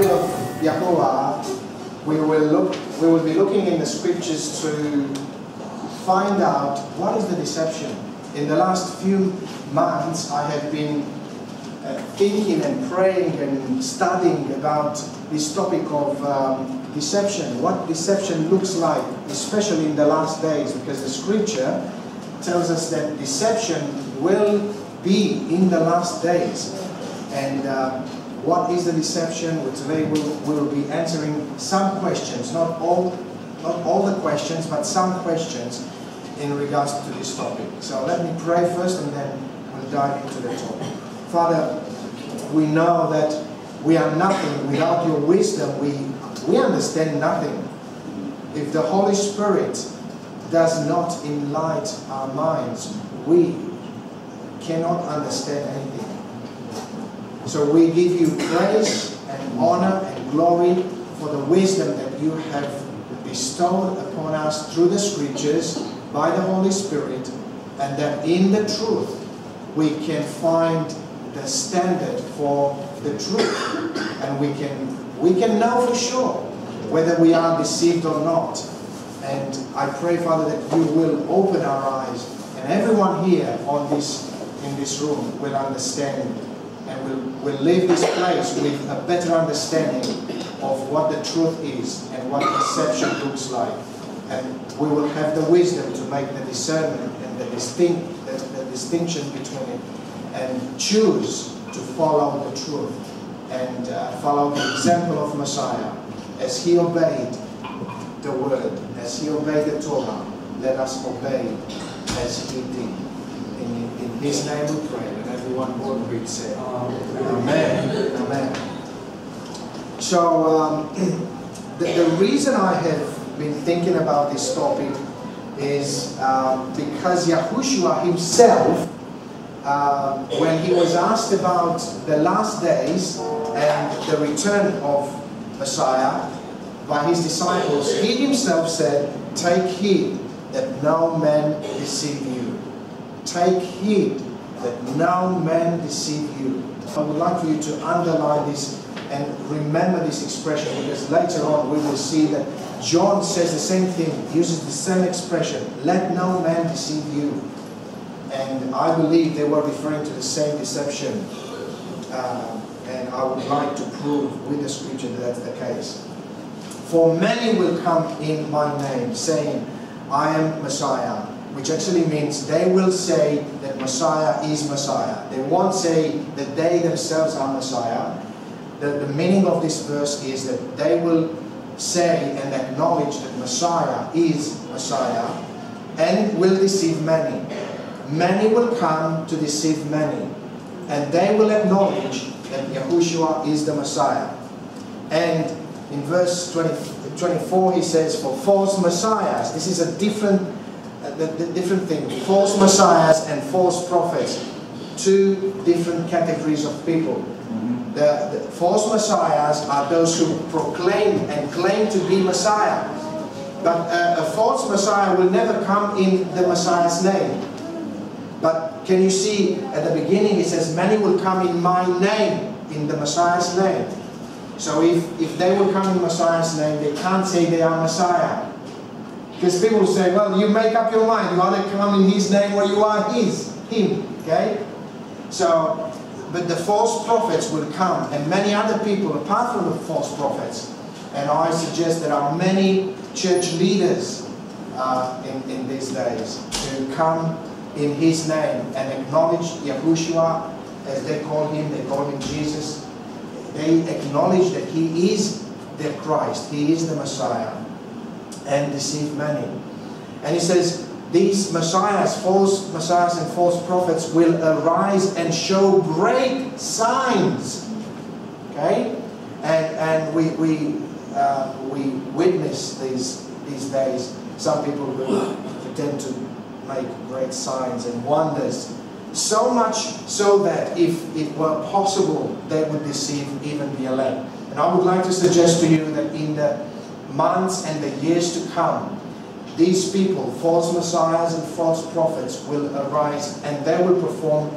of Yahuwah, we will look. We will be looking in the scriptures to find out what is the deception. In the last few months, I have been uh, thinking and praying and studying about this topic of um, deception, what deception looks like, especially in the last days, because the scripture tells us that deception will be in the last days. And uh, what is the deception? Today we'll, we'll be answering some questions, not all, not all the questions, but some questions in regards to this topic. So let me pray first and then we'll dive into the topic. Father, we know that we are nothing without your wisdom. We, we understand nothing. If the Holy Spirit does not enlighten our minds, we cannot understand anything. So we give you praise and honor and glory for the wisdom that you have bestowed upon us through the scriptures by the Holy Spirit, and that in the truth we can find the standard for the truth, and we can we can know for sure whether we are deceived or not. And I pray, Father, that you will open our eyes, and everyone here on this in this room will understand and will, will leave this place with a better understanding of what the truth is and what deception looks like. And we will have the wisdom to make the discernment and the, distinct, the, the distinction between it and choose to follow the truth and uh, follow the example of Messiah as he obeyed the word, as he obeyed the Torah. Let us obey as he did. In, in his name we pray. And everyone born agreed say, Amen. Amen. So um, the, the reason I have been thinking about this topic is um, because Yahushua himself, uh, when he was asked about the last days and the return of Messiah by his disciples, he himself said, Take heed that no man deceive you. Take heed that no man deceive you. I would like for you to underline this and remember this expression because later on we will see that John says the same thing, uses the same expression, let no man deceive you. And I believe they were referring to the same deception. Uh, and I would like to prove with the scripture that that's the case. For many will come in my name, saying, I am Messiah, which actually means they will say Messiah is Messiah. They won't say that they themselves are Messiah. The, the meaning of this verse is that they will say and acknowledge that Messiah is Messiah and will deceive many. Many will come to deceive many, and they will acknowledge that Yahushua is the Messiah. And in verse 20, 24 he says, for false messiahs, this is a different, the, the different things, False messiahs and false prophets, two different categories of people. The, the, false messiahs are those who proclaim and claim to be Messiah. But uh, a false Messiah will never come in the Messiah's name. But can you see at the beginning it says, Many will come in my name, in the Messiah's name. So if, if they will come in Messiah's name, they can't say they are Messiah. Because people say, well, you make up your mind. You either come in his name or you are his, him. Okay? So but the false prophets will come, and many other people apart from the false prophets. And I suggest there are many church leaders uh, in, in these days who come in His name and acknowledge Yahushua, as they call Him, they call Him Jesus. They acknowledge that He is the Christ, He is the Messiah, and deceive many. And He says, these messiahs, false messiahs and false prophets will arise and show great signs. Okay? And, and we, we, uh, we witness these, these days some people who pretend to make great signs and wonders. So much so that if it were possible, they would deceive even the elect. And I would like to suggest to you that in the months and the years to come, these people, false messiahs and false prophets, will arise and they will perform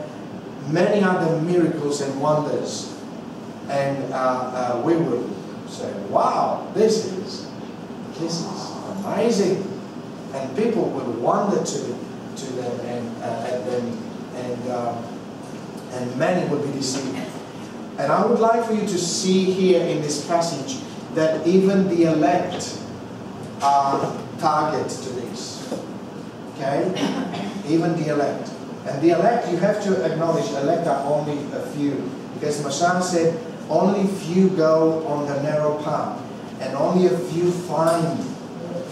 many other miracles and wonders and uh, uh, we would say, wow, this is, this is amazing. And people will wonder to, to them and, uh, at them and, uh, and many will be deceived. And I would like for you to see here in this passage that even the elect are target to this. Okay? Even the elect. And the elect, you have to acknowledge, elect are only a few. Because Messiah said, only few go on the narrow path. And only a few find,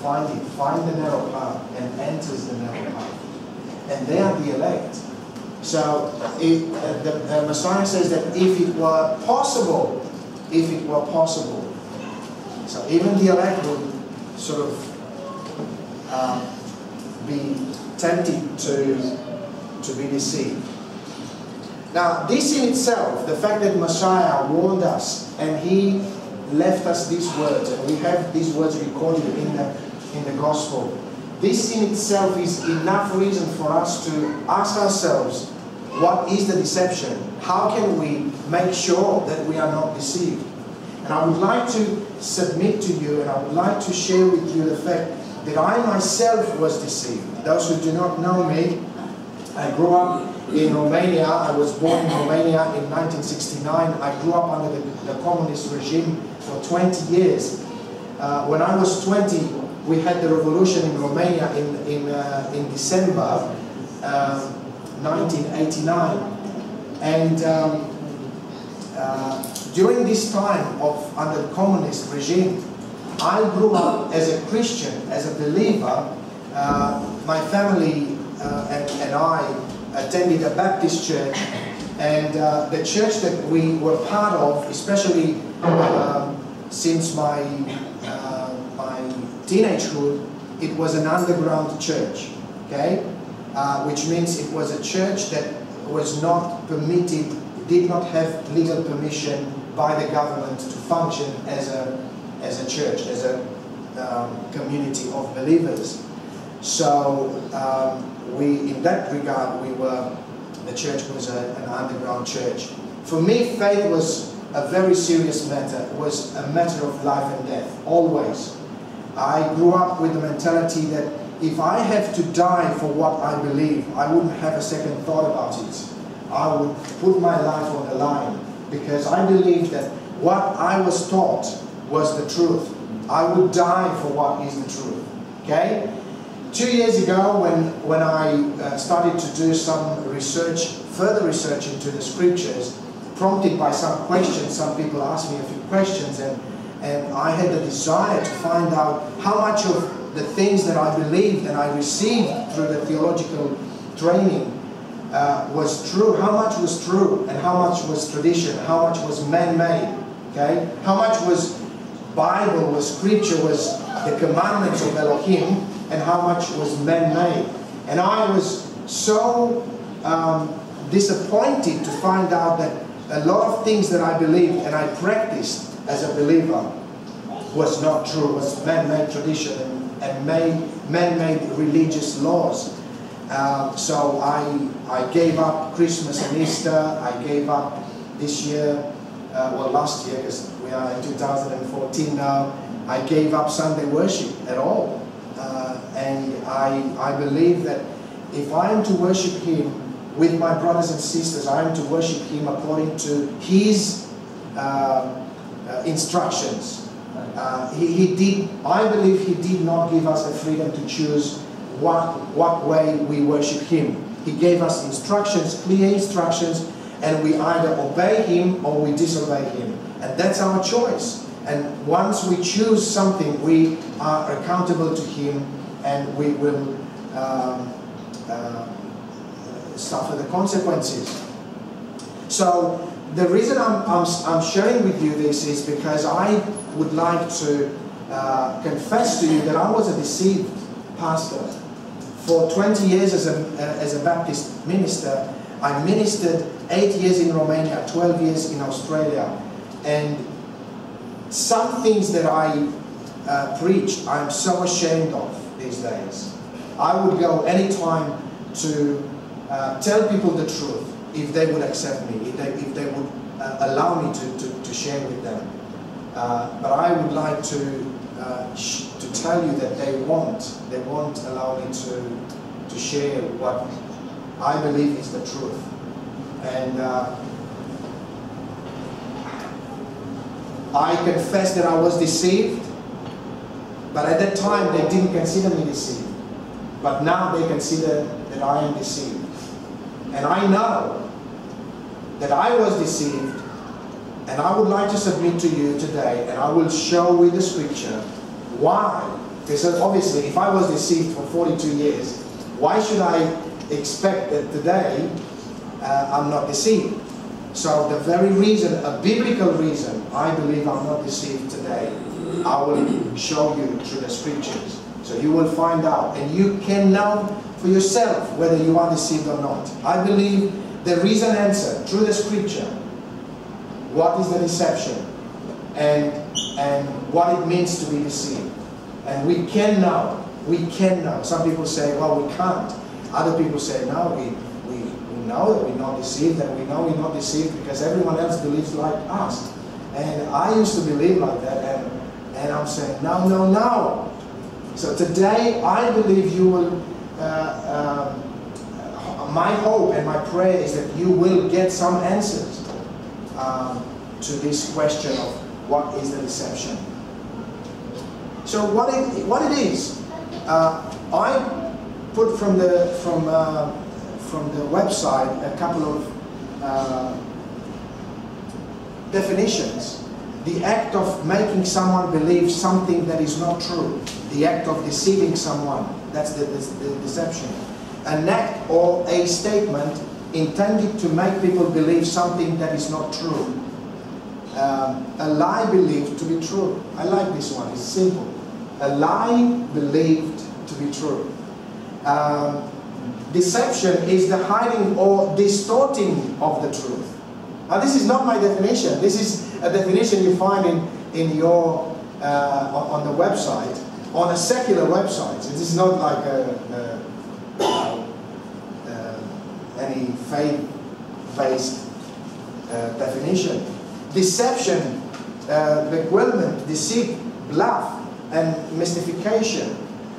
find it, find the narrow path and enters the narrow path. And they are the elect. So if, uh, the uh, Messiah says that if it were possible, if it were possible, so even the elect would sort of um, be tempted to, to be deceived. Now, this in itself, the fact that Messiah warned us and he left us these words, and we have these words recorded in the, in the Gospel, this in itself is enough reason for us to ask ourselves, what is the deception? How can we make sure that we are not deceived? And I would like to submit to you and I would like to share with you the fact that I myself was deceived. Those who do not know me, I grew up in Romania. I was born in Romania in 1969. I grew up under the, the communist regime for 20 years. Uh, when I was 20, we had the revolution in Romania in, in, uh, in December uh, 1989. And um, during this time of under communist regime, I grew up as a Christian, as a believer. Uh, my family uh, and, and, I attended a Baptist church, and uh, the church that we were part of, especially um, since my uh, my teenagehood, it was an underground church. Okay, uh, which means it was a church that was not permitted, did not have legal permission by the government to function as a, as a church, as a um, community of believers. So um, we, in that regard, we were, the church was a, an underground church. For me, faith was a very serious matter. It was a matter of life and death, always. I grew up with the mentality that if I have to die for what I believe, I wouldn't have a second thought about it. I would put my life on the line because I believe that what I was taught was the truth. I would die for what is the truth. Okay? Two years ago, when, when I uh, started to do some research, further research into the scriptures, prompted by some questions, some people asked me a few questions, and, and I had the desire to find out how much of the things that I believed and I received through the theological training uh, was true, how much was true, and how much was tradition, how much was man-made, okay? How much was Bible, was scripture, was the commandments of Elohim, and how much was man-made. And I was so um, disappointed to find out that a lot of things that I believed and I practiced as a believer was not true, was man-made tradition and, man-made religious laws. Um, so I, I gave up Christmas and Easter. I gave up this year, uh, well last year because we are in 2014 now. I gave up Sunday worship at all. Uh, and I, I believe that if I am to worship Him with my brothers and sisters, I am to worship Him according to His uh, uh instructions. Uh, he, he did, I believe He did not give us the freedom to choose what, what way we worship Him. He gave us instructions, clear instructions, and we either obey Him or we disobey Him. And that's our choice. And once we choose something, we are accountable to Him and we will um, uh, suffer the consequences. So, the reason I'm, I'm, I'm, sharing with you this is because I would like to uh, confess to you that I was a deceived pastor for 20 years as a, as a Baptist minister. I ministered 8 years in Romania, 12 years in Australia. And some things that I uh, preach, I'm so ashamed of these days. I would go anytime to uh, tell people the truth if they would accept me, if they, if they would uh, allow me to, to, to share with them. Uh, but I would like to uh, to tell you that they won't they won't allow me to to share what I believe is the truth. And uh, I confess that I was deceived, but at that time they didn't consider me deceived. But now they consider that I am deceived. And I know that I was deceived, and I would like to submit to you today, and I will show with the scripture why. Because obviously, if I was deceived for 42 years, why should I expect that today uh, I'm not deceived? So the very reason, a biblical reason, I believe I'm not deceived today, I will show you through the scriptures. So you will find out, and you can know for yourself whether you are deceived or not. I believe there is an answer through the scripture. What is the deception? And, and what it means to be deceived. And we can know. We can know. Some people say, well, we can't. Other people say, no, we, we know that we're not deceived, and we know we're not deceived because everyone else believes like us. And I used to believe like that, and, and I'm saying, no, no, no. So today, I believe you will, uh, uh, my hope and my prayer is that you will get some answers um, to this question of what is the deception. So what it, what it is, uh, I put from the from uh, from the website a couple of uh, definitions. The act of making someone believe something that is not true. The act of deceiving someone. That's the, the, the deception. An act or a statement intended to make people believe something that is not true. Um, a lie believed to be true. I like this one, it's simple. A lie believed to be true. Um, Deception is the hiding or distorting of the truth. Now this is not my definition. This is a definition you find in, in your, uh, on the website, on a secular website. This is not like a, a, a, uh, any faith-based uh, definition. Deception, uh, bewilderment, deceit, bluff, and mystification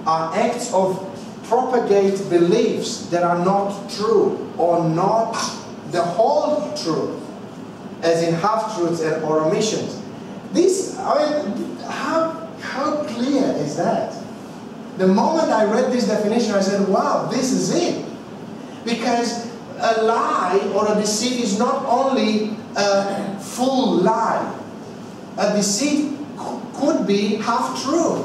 are acts of propagate beliefs that are not true or not the whole truth, as in half-truths or omissions. This, I mean, how, how clear is that? The moment I read this definition, I said, wow, this is it. Because a lie or a deceit is not only a full lie. A deceit could be half true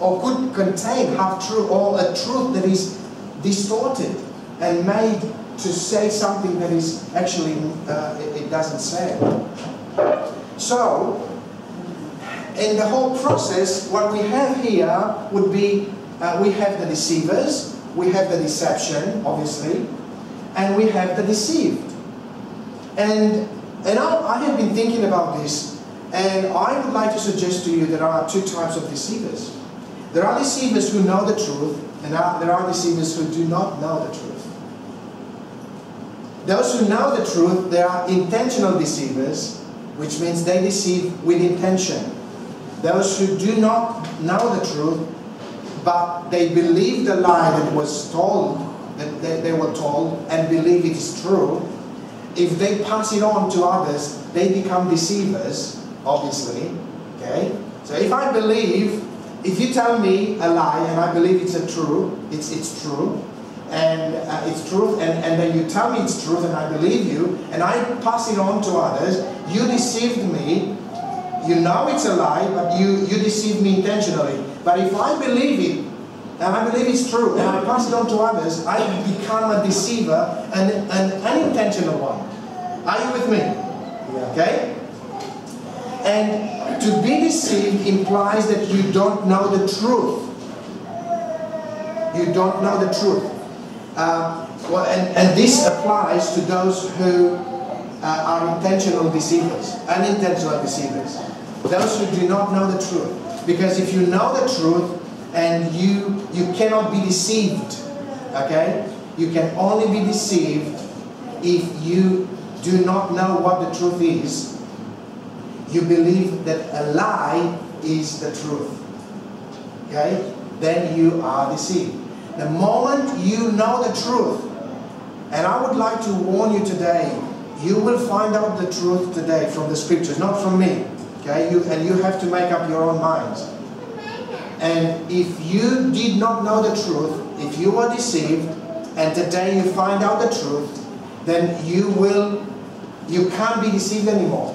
or could contain half true or a truth that is distorted and made to say something that is actually uh, it, it, doesn't say. So, in the whole process, what we have here would be uh, we have the deceivers, we have the deception, obviously, and we have the deceived. And and I, I have been thinking about this, and I would like to suggest to you there are two types of deceivers. There are deceivers who know the truth, and there are deceivers who do not know the truth. Those who know the truth, they are intentional deceivers, which means they deceive with intention. Those who do not know the truth, but they believe the lie that was told, that they, they were told, and believe it is true, if they pass it on to others, they become deceivers, obviously. Okay? So if I believe if you tell me a lie and I believe it's a true, it's, it's true, and uh, it's truth, and, and then you tell me it's truth and I believe you, and I pass it on to others, you deceived me, you know it's a lie, but you, you deceived me intentionally. But if I believe it, and I believe it's true, and I pass it on to others, I become a deceiver, and an unintentional one. Are you with me? Yeah. Okay? And to be deceived implies that you don't know the truth. You don't know the truth. Uh, well, and, and this applies to those who uh, are intentional deceivers, unintentional deceivers. Those who do not know the truth. Because if you know the truth and you, you cannot be deceived, okay? You can only be deceived if you do not know what the truth is, you believe that a lie is the truth. Okay? Then you are deceived. The moment you know the truth, and I would like to warn you today, you will find out the truth today from the scriptures, not from me. Okay? You, and you have to make up your own minds. And if you did not know the truth, if you were deceived, and today you find out the truth, then you will, you can't be deceived anymore.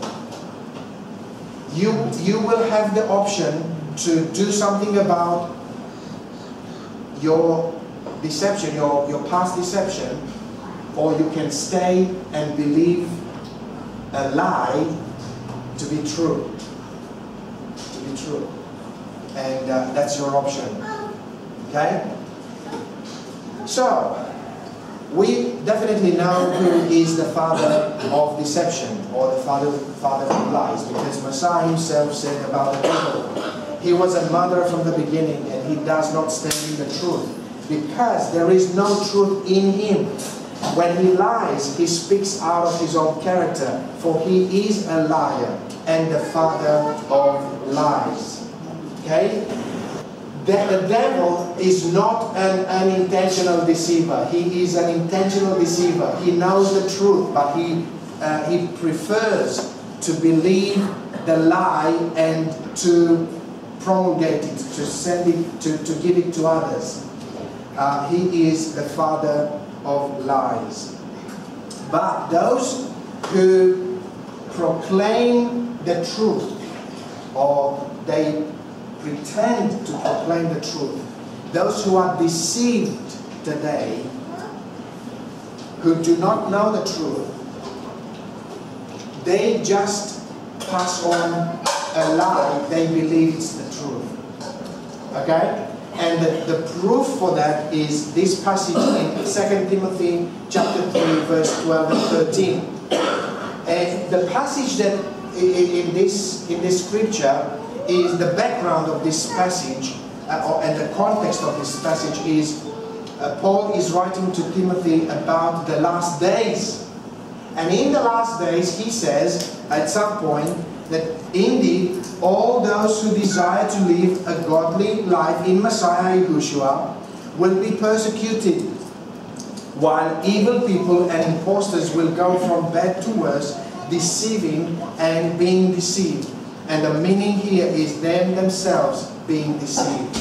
You, you will have the option to do something about your deception, your, your past deception, or you can stay and believe a lie to be true. To be true. And uh, that's your option. Okay? So, we definitely know who is the father of deception or the father, father of lies because Messiah himself said about the devil, he was a mother from the beginning and he does not stand in the truth because there is no truth in him. When he lies, he speaks out of his own character, for he is a liar and the father of lies. Okay? The, the devil is not an unintentional deceiver. He is an intentional deceiver. He knows the truth, but he, uh, he prefers to believe the lie and to promulgate it, to send it, to, to give it to others. Uh, he is the father of lies. But those who proclaim the truth, or they pretend to proclaim the truth, those who are deceived today, who do not know the truth, they just pass on a lie, they believe it's the truth. Okay? And the, the proof for that is this passage in 2 Timothy chapter 3, verse 12 and 13. And the passage that in, in this in this scripture is the background of this passage uh, and the context of this passage is uh, Paul is writing to Timothy about the last days. And in the last days, he says at some point that indeed all those who desire to live a godly life in Messiah Yahushua will be persecuted, while evil people and impostors will go from bad to worse, deceiving and being deceived. And the meaning here is them themselves being deceived.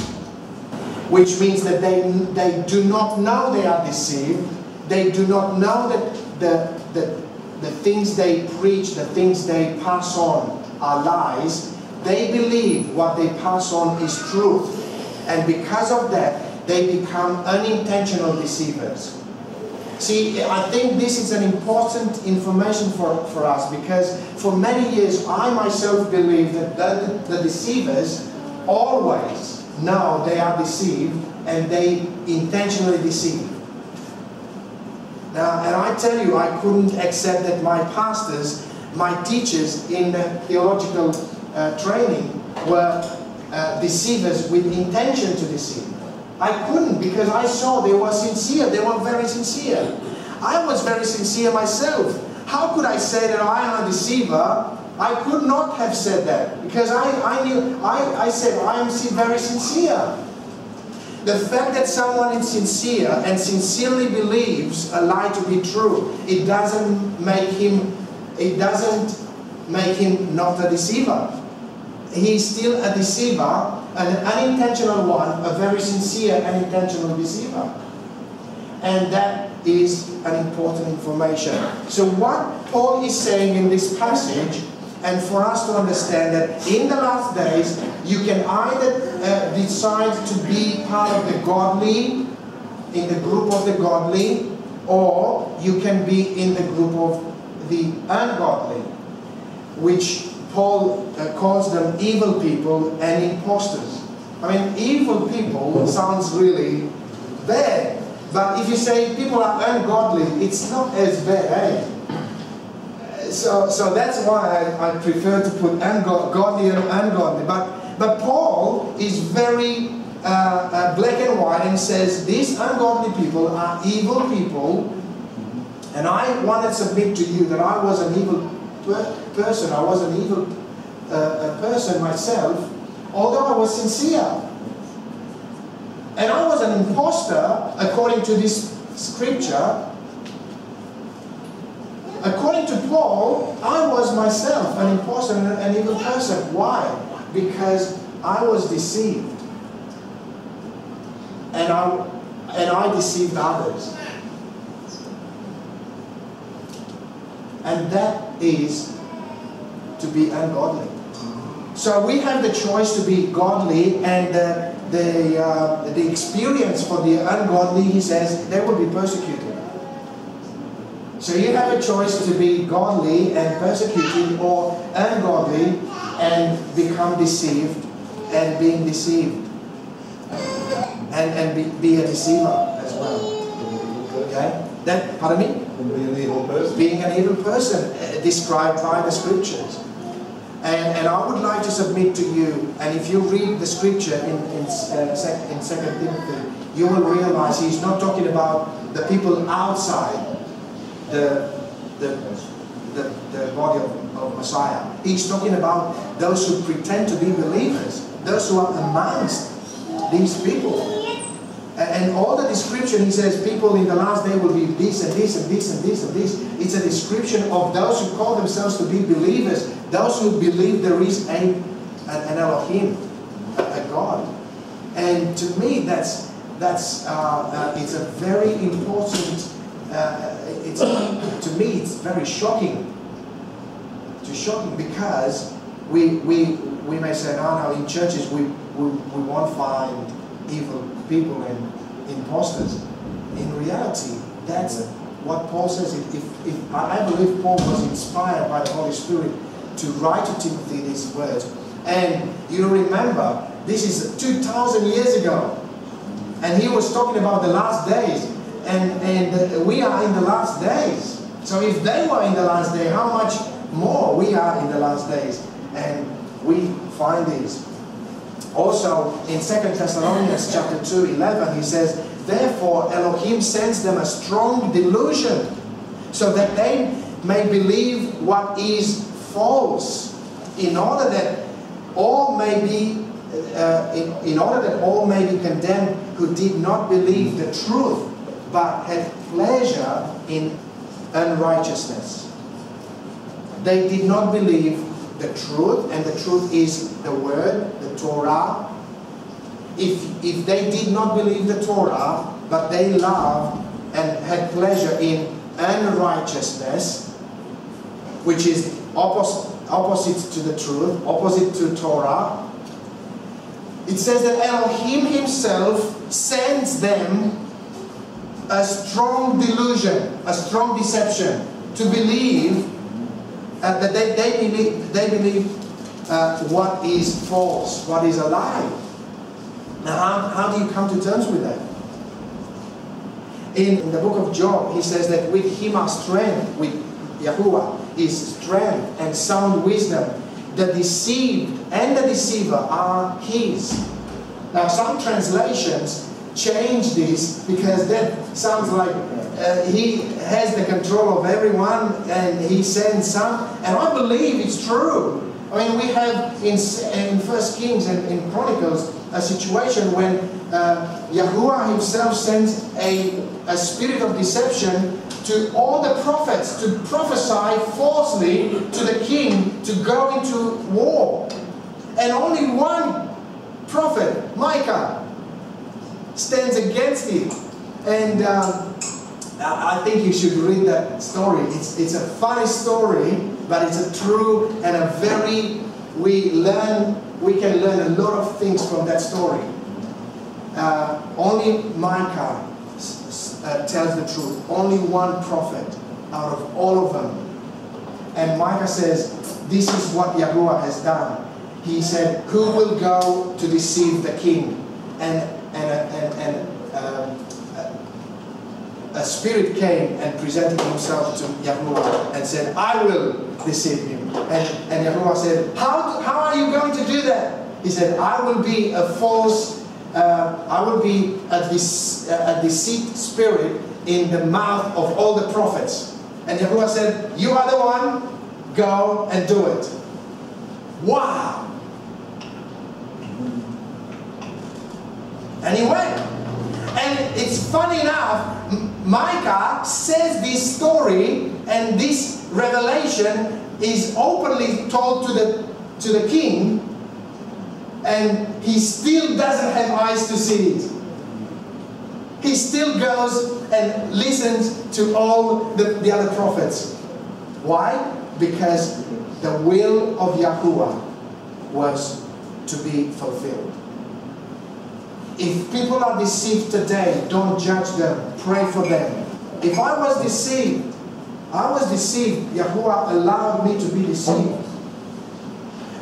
Which means that they, they do not know they are deceived. They do not know that the, the, the things they preach, the things they pass on are lies. They believe what they pass on is truth. And because of that, they become unintentional deceivers. See, I think this is an important information for, for us because for many years I myself believe that the, the deceivers always know they are deceived and they intentionally deceive. Now, and I tell you, I couldn't accept that my pastors, my teachers in the theological uh, training were uh, deceivers with intention to deceive. I couldn't because I saw they were sincere. They were very sincere. I was very sincere myself. How could I say that I am a deceiver? I could not have said that because I, I knew, I, I said I am very sincere. The fact that someone is sincere and sincerely believes a lie to be true, it doesn't make him, it doesn't make him not a deceiver. He's still a deceiver, an unintentional one, a very sincere and intentional deceiver. And that is an important information. So what Paul is saying in this passage, and for us to understand that in the last days, you can either uh, decide to be part of the godly, in the group of the godly, or you can be in the group of the ungodly, which Paul uh, calls them evil people and imposters. I mean, evil people sounds really bad. But if you say people are ungodly, it's not as bad, eh? So, so that's why I, I prefer to put godly and ungodly. But, but Paul is very uh, uh, black and white and says these ungodly people are evil people And I want to submit to you that I was an evil per- person, I was an evil uh, person myself, although I was sincere. And I was an impostor according to this scripture. According to Paul, I was myself an impostor and an evil person. Why? Because I was deceived. And I, and I deceived others. And that is to be ungodly. So we have the choice to be godly, and the, uh, the experience for the ungodly, he says, they will be persecuted. So you have a choice to be godly and persecuted, or ungodly and become deceived and being deceived. And, and be, be a deceiver as well. Okay? That, pardon me? Being an evil person. Being an evil person, uh, described by the scriptures. And, and I would like to submit to you, and if you read the scripture in, in, uh, sec, in 2 Timothy, you will realize he's not talking about the people outside the, the, the, the body of, of Messiah. He's talking about those who pretend to be believers, those who are amongst these people. And all the description, he says, people in the last day will be this and this and this and this and this. It's a description of those who call themselves to be believers, those who believe there is a, an Elohim, a, God. And to me, that's that's uh, uh, it's a very important. Uh, it's to me, it's very shocking. It's shocking because we we we may say, no, no, in churches we we, we won't find evil people and imposters. In reality, that's what Paul says. If, if, if, I believe Paul was inspired by the Holy Spirit to write to Timothy these words. And you remember, this is 2,000 years ago. And he was talking about the last days. And, and we are in the last days. So if they were in the last day, how much more we are in the last days? And we find this. Also, in 2 Thessalonians chapter 2, 11, he says, Therefore Elohim sends them a strong delusion, so that they may believe what is false, in order that all may be uh, in, in order that all may be condemned who did not believe the truth, but had pleasure in unrighteousness. They did not believe the truth, and the truth is the word, Torah. If, if they did not believe the Torah, but they loved and had pleasure in unrighteousness, which is opposite, opposite to the truth, opposite to Torah, it says that Elohim himself sends them a strong delusion, a strong deception to believe uh, that they, they believe, they believe uh, what is false, what is a lie. Now, how, how do you come to terms with that? In the book of Job, he says that with him are strength, with Yahuwah is strength and sound wisdom. The deceived and the deceiver are his. Now, some translations change this because that sounds like uh, he has the control of everyone and he sends some. And I believe it's true. I mean, we have in, in First Kings and in Chronicles a situation when uh, Yahuwah himself sends a, a spirit of deception to all the prophets to prophesy falsely to the king to go into war. And only one prophet, Micah, stands against it. And um, I think you should read that story. It's, it's a funny story, but it's a true and a very, we learn, we can learn a lot of things from that story. Uh, only Micah uh, tells the truth. Only one prophet out of all of them. And Micah says, this is what Yahuwah has done. He said, who will go to deceive the king? And, and, and, and um, a spirit came and presented himself to Yahuwah and said, I will deceive him. And, and Yahuwah said, how, how are you going to do that? He said, I will be a false, uh, I will be a, dece- a deceit spirit in the mouth of all the prophets. And Yahuwah said, You are the one, go and do it. Wow! And he went. And it's funny enough, Micah says this story and this revelation is openly told to the, to the king, and he still doesn't have eyes to see it. He still goes and listens to all the, the other prophets. Why? Because the will of Yahuwah was to be fulfilled. If people are deceived today, don't judge them. Pray for them. If I was deceived, I was deceived. Yahuwah allowed me to be deceived.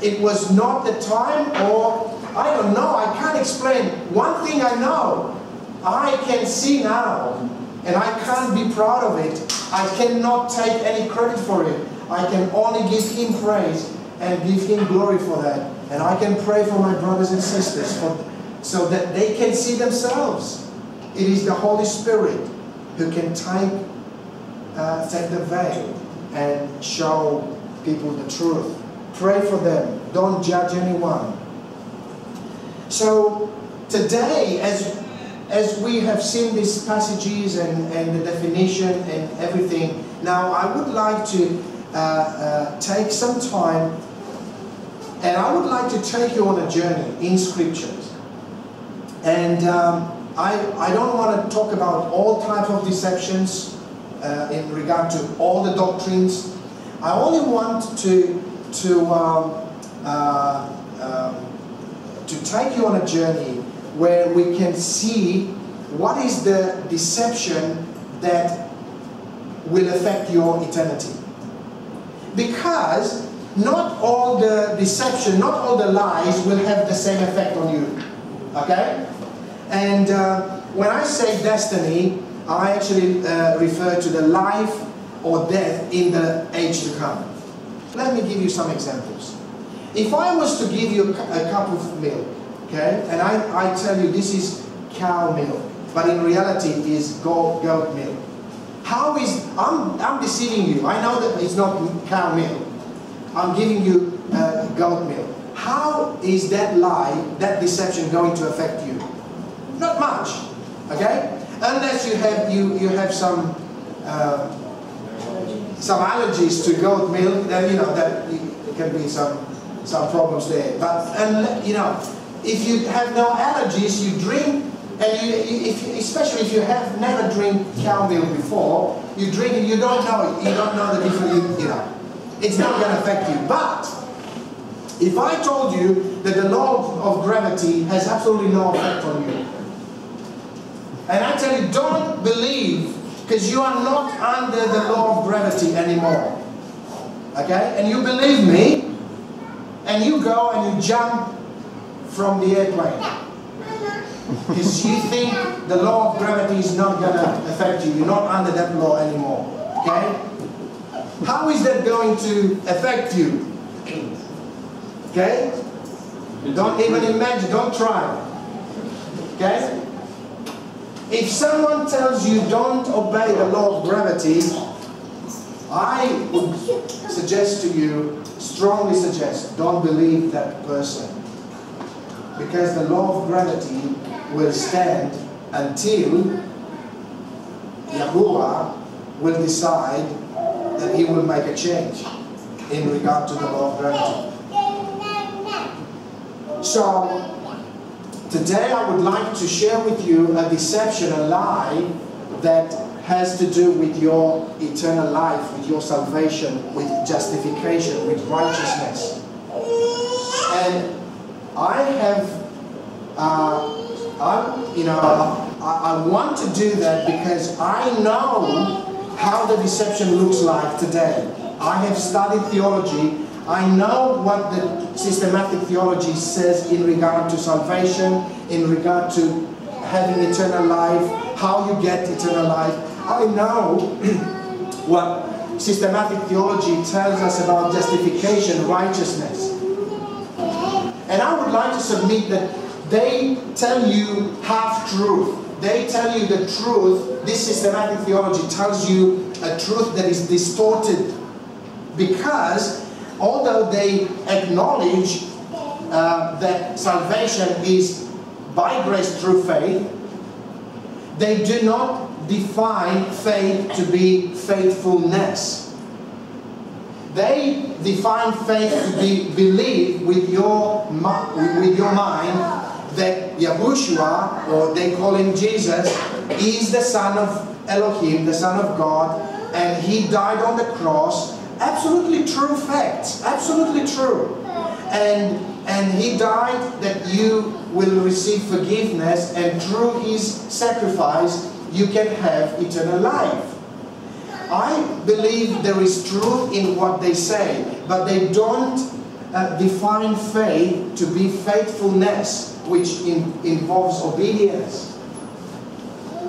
It was not the time or I don't know. I can't explain. One thing I know, I can see now and I can't be proud of it. I cannot take any credit for it. I can only give Him praise and give Him glory for that. And I can pray for my brothers and sisters for so that they can see themselves. It is the Holy Spirit who can take, uh, take the veil and show people the truth. Pray for them. Don't judge anyone. So today, as as we have seen these passages and, and the definition and everything, now I would like to uh, uh, take some time and I would like to take you on a journey in scriptures. And um, I, I don't want to talk about all types of deceptions uh, in regard to all the doctrines. I only want to, to, um, uh, um, to take you on a journey where we can see what is the deception that will affect your eternity. Because not all the deception, not all the lies will have the same effect on you. Okay? And uh, when I say destiny, I actually uh, refer to the life or death in the age to come. Let me give you some examples. If I was to give you a, cup of milk, okay, and I, I tell you this is cow milk, but in reality it is goat, goat milk. How is, I'm, I'm deceiving you. I know that it's not cow milk. I'm giving you uh, goat milk. How is that lie, that deception going to affect you? Not much, okay? Unless you have you you have some uh, some allergies to goat milk, then you know that there can be some some problems there. But and you know, if you have no allergies, you drink, and you, if, especially if you have never drink cow milk before, you drink it, you don't know it, you don't know the difference. You, you know, it's not going to affect you. But if I told you that the law of gravity has absolutely no effect on you, and I tell you, don't believe because you are not under the law of gravity anymore. Okay? And you believe me, and you go and you jump from the airplane. Because you think the law of gravity is not going to affect you. You're not under that law anymore. Okay? How is that going to affect you? Okay? Don't even imagine, don't try. Okay? If someone tells you don't obey the law of gravity, I would suggest to you, strongly suggest, don't believe that person. Because the law of gravity will stand until Yahuwah will decide that he will make a change in regard to the law of gravity. So, Today I would like to share with you a deception, a lie that has to do with your eternal life, with your salvation, with justification, with righteousness. And I have, uh, I, you know, I, I want to do that because I know how the deception looks like today. I have studied theology I know what the systematic theology says in regard to salvation, in regard to having eternal life, how you get eternal life. I know what systematic theology tells us about justification, righteousness. And I would like to submit that they tell you half truth. they tell you the truth, this systematic theology tells you a truth that is distorted. Because although they acknowledge uh, that salvation is by grace through faith, they do not define faith to be faithfulness. They define faith to be belief with your, with your mind that Yahushua, or they call him Jesus, is the Son of Elohim, the Son of God, and he died on the cross. Absolutely true facts, absolutely true. And, and he died that you will receive forgiveness, and through his sacrifice, you can have eternal life. I believe there is truth in what they say, but they don't uh, define faith to be faithfulness, which in, involves obedience.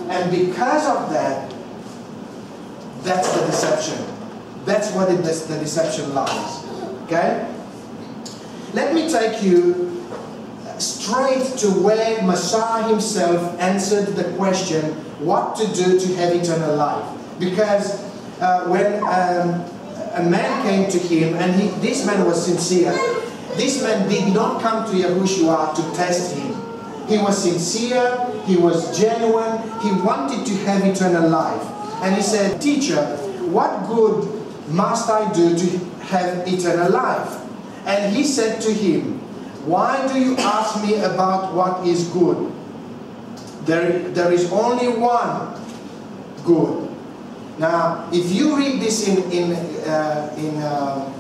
And because of that, that's the deception. That's what it, the deception lies. Okay? Let me take you straight to where Messiah himself answered the question what to do to have eternal life. Because uh, when um, a man came to him, and he, this man was sincere, this man did not come to Yahushua to test him. He was sincere, he was genuine, he wanted to have eternal life. And he said, Teacher, what good must I do to have eternal life? And he said to him, Why do you ask me about what is good? There, there is only one good. Now, if you read this in, in, uh, in uh,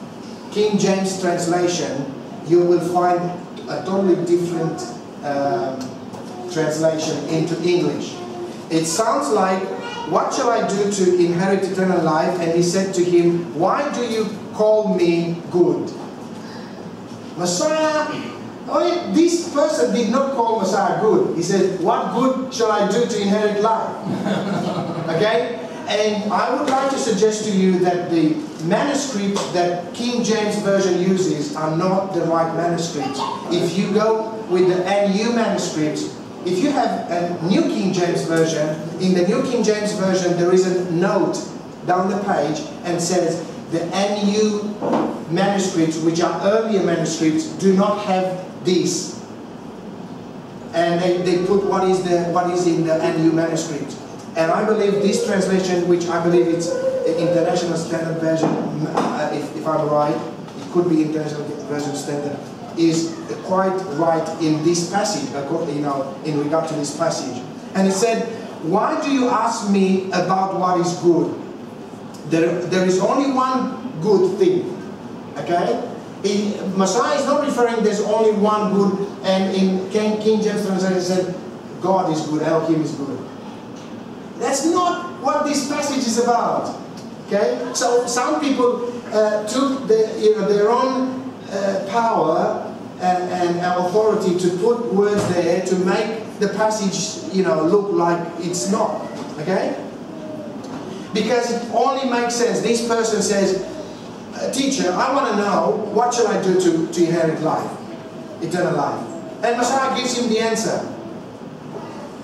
King James translation, you will find a totally different uh, translation into English. It sounds like, what shall I do to inherit eternal life? And he said to him, why do you call me good? Messiah, oh, this person did not call Messiah good. He said, what good shall I do to inherit life? okay? And I would like to suggest to you that the manuscripts that King James Version uses are not the right manuscripts. If you go with the NU manuscripts, if you have a New King James Version, in the New King James Version there is a note down the page and says the NU manuscripts, which are earlier manuscripts, do not have this. And they, they put what is, the, what is in the NU manuscript. And I believe this translation, which I believe it's International Standard Version, uh, if, if I'm right, it could be International Version Standard, is quite right in this passage, you know, in regard to this passage. And it said, why do you ask me about what is good? There, there is only one good thing, okay? In, Messiah is not referring there's only one good, and in King, King James translation said, God is good, Elohim is good. That's not what this passage is about. Okay? So some people uh, took the, you know, their own uh, power and, and authority to put words there to make the passage you know, look like it's not. Okay? Because it only makes sense. This person says, uh, Teacher, I want to know what shall I do to, to inherit life, eternal life. And Messiah gives him the answer.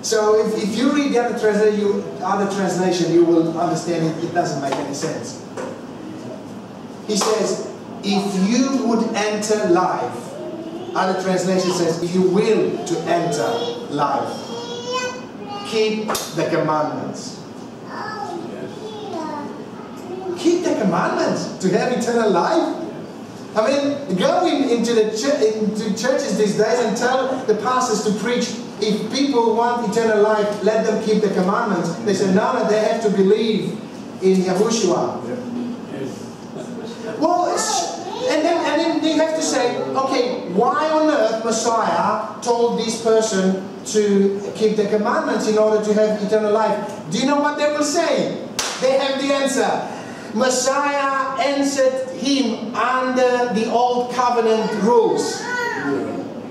So if, if you read the other translation, you, other translation, you will understand it, it doesn't make any sense. He says, if you would enter life, other translation says, if you will to enter life, keep the commandments. Keep the commandments to have eternal life. I mean, go in, into the ch into churches these days and tell the pastors to preach if people want eternal life, let them keep the commandments. They say, no, no, they have to believe in Yahushua. Well, and then, and then they have to say, okay, why on earth Messiah told this person to keep the commandments in order to have eternal life? Do you know what they will say? They have the answer. Messiah answered him under the old covenant rules.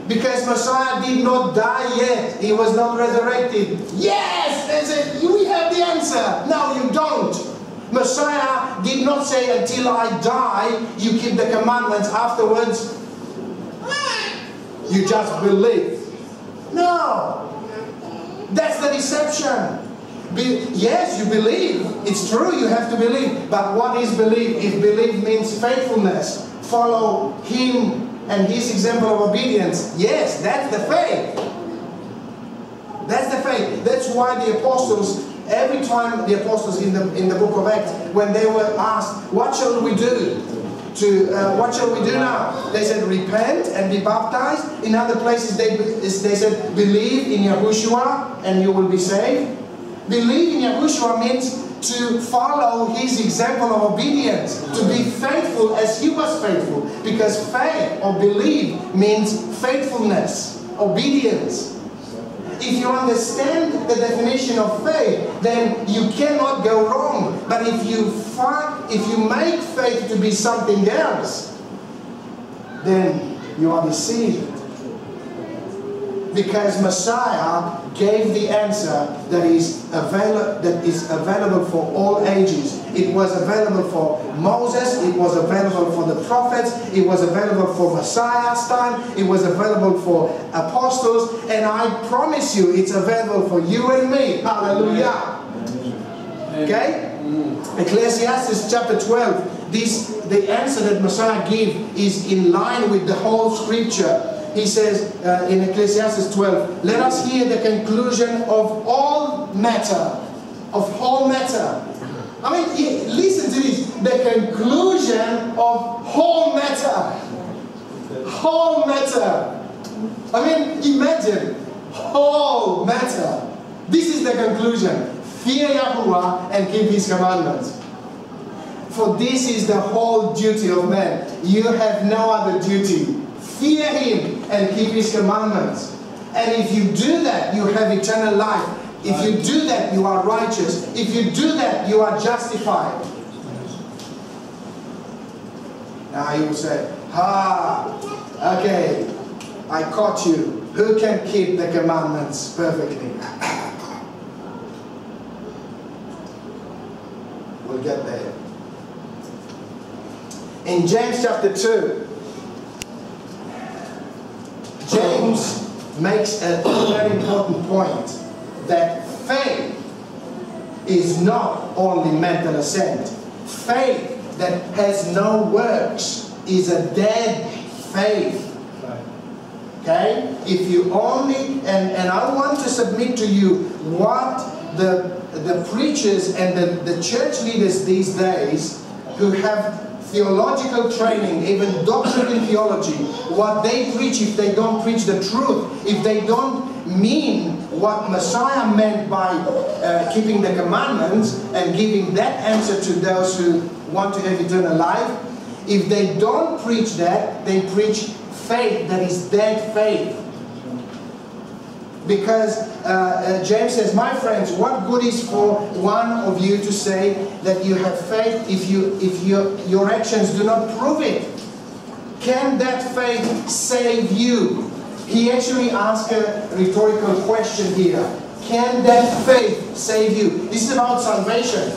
Because Messiah did not die yet. He was not resurrected. Yes! They said, we have the answer. No, you don't. Messiah did not say, until I die, you keep the commandments. Afterwards, you just believe. No. That's the deception. Be, yes, you believe. It's true, you have to believe. But what is belief? If belief means faithfulness, follow Him and His example of obedience. Yes, that's the faith. That's the faith. That's why the apostles, every time the apostles in the in the book of Acts, when they were asked, "What shall we do?" To uh, what shall we do now? They said, "Repent and be baptized." In other places, they they said, "Believe in Yahushua and you will be saved." Believe in Yahushua means to follow his example of obedience, to be faithful as he was faithful. Because faith or believe means faithfulness, obedience. If you understand the definition of faith, then you cannot go wrong. But if you find, if you make faith to be something else, then you are deceived because Messiah gave the answer that is, avail- that is available for all ages. It was available for Moses, it was available for the prophets, it was available for Messiah's time, it was available for apostles, and I promise you it's available for you and me. Hallelujah. Okay? Ecclesiastes chapter 12, this, the answer that Messiah gave is in line with the whole scripture he says uh, in Ecclesiastes 12, let us hear the conclusion of all matter, of all matter. I mean, listen to this, the conclusion of whole matter. Whole matter. I mean, imagine, whole matter. This is the conclusion. Fear Yahuwah and keep his commandments. For this is the whole duty of man. You have no other duty Fear Him and keep His commandments. And if you do that, you have eternal life. If you do that, you are righteous. If you do that, you are justified. Now you will say, Ha! okay, I caught you. Who can keep the commandments perfectly? we'll get there. In James chapter 2, James makes a very important point that faith is not only mental assent. Faith that has no works is a dead faith. Okay? If you only, and, and I want to submit to you what the, the preachers and the, the church leaders these days who have theological training, even doctorate in theology, what they preach, if they don't preach the truth, if they don't mean what Messiah meant by uh, keeping the commandments and giving that answer to those who want to have eternal life, if they don't preach that, they preach faith that is dead faith. Because uh, uh, James says, My friends, what good is for one of you to say that you have faith if, you, if you, your actions do not prove it? Can that faith save you? He actually asked a rhetorical question here. Can that faith save you? This is about salvation.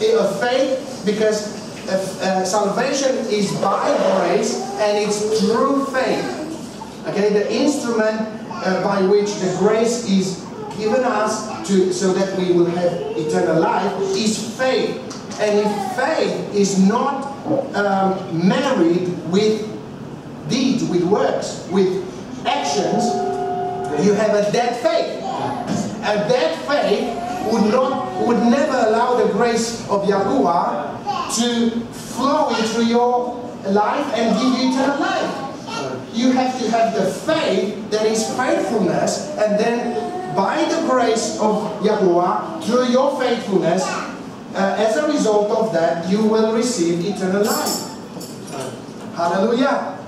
A faith, because uh, uh, salvation is by grace and it's through faith. Okay, the instrument uh, by which the grace is given us to, so that we will have eternal life is faith. And if faith is not um, married with deeds, with works, with actions, you have a dead faith. A dead faith would not would never allow the grace of Yahuwah to flow into your life and give you eternal life you have to have the faith that is faithfulness, and then by the grace of Yahuwah, through your faithfulness, uh, as a result of that, you will receive eternal life. Hallelujah.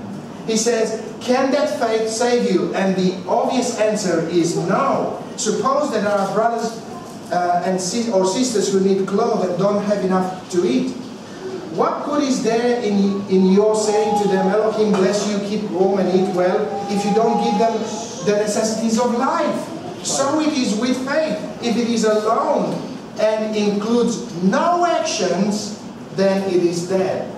He says, can that faith save you? And the obvious answer is no. Suppose that are brothers uh, and or sisters who need clothes and don't have enough to eat. What good is there in, in your saying to them, Elohim bless you, keep warm and eat well, if you don't give them the necessities of life? So it is with faith. If it is alone and includes no actions, then it is dead.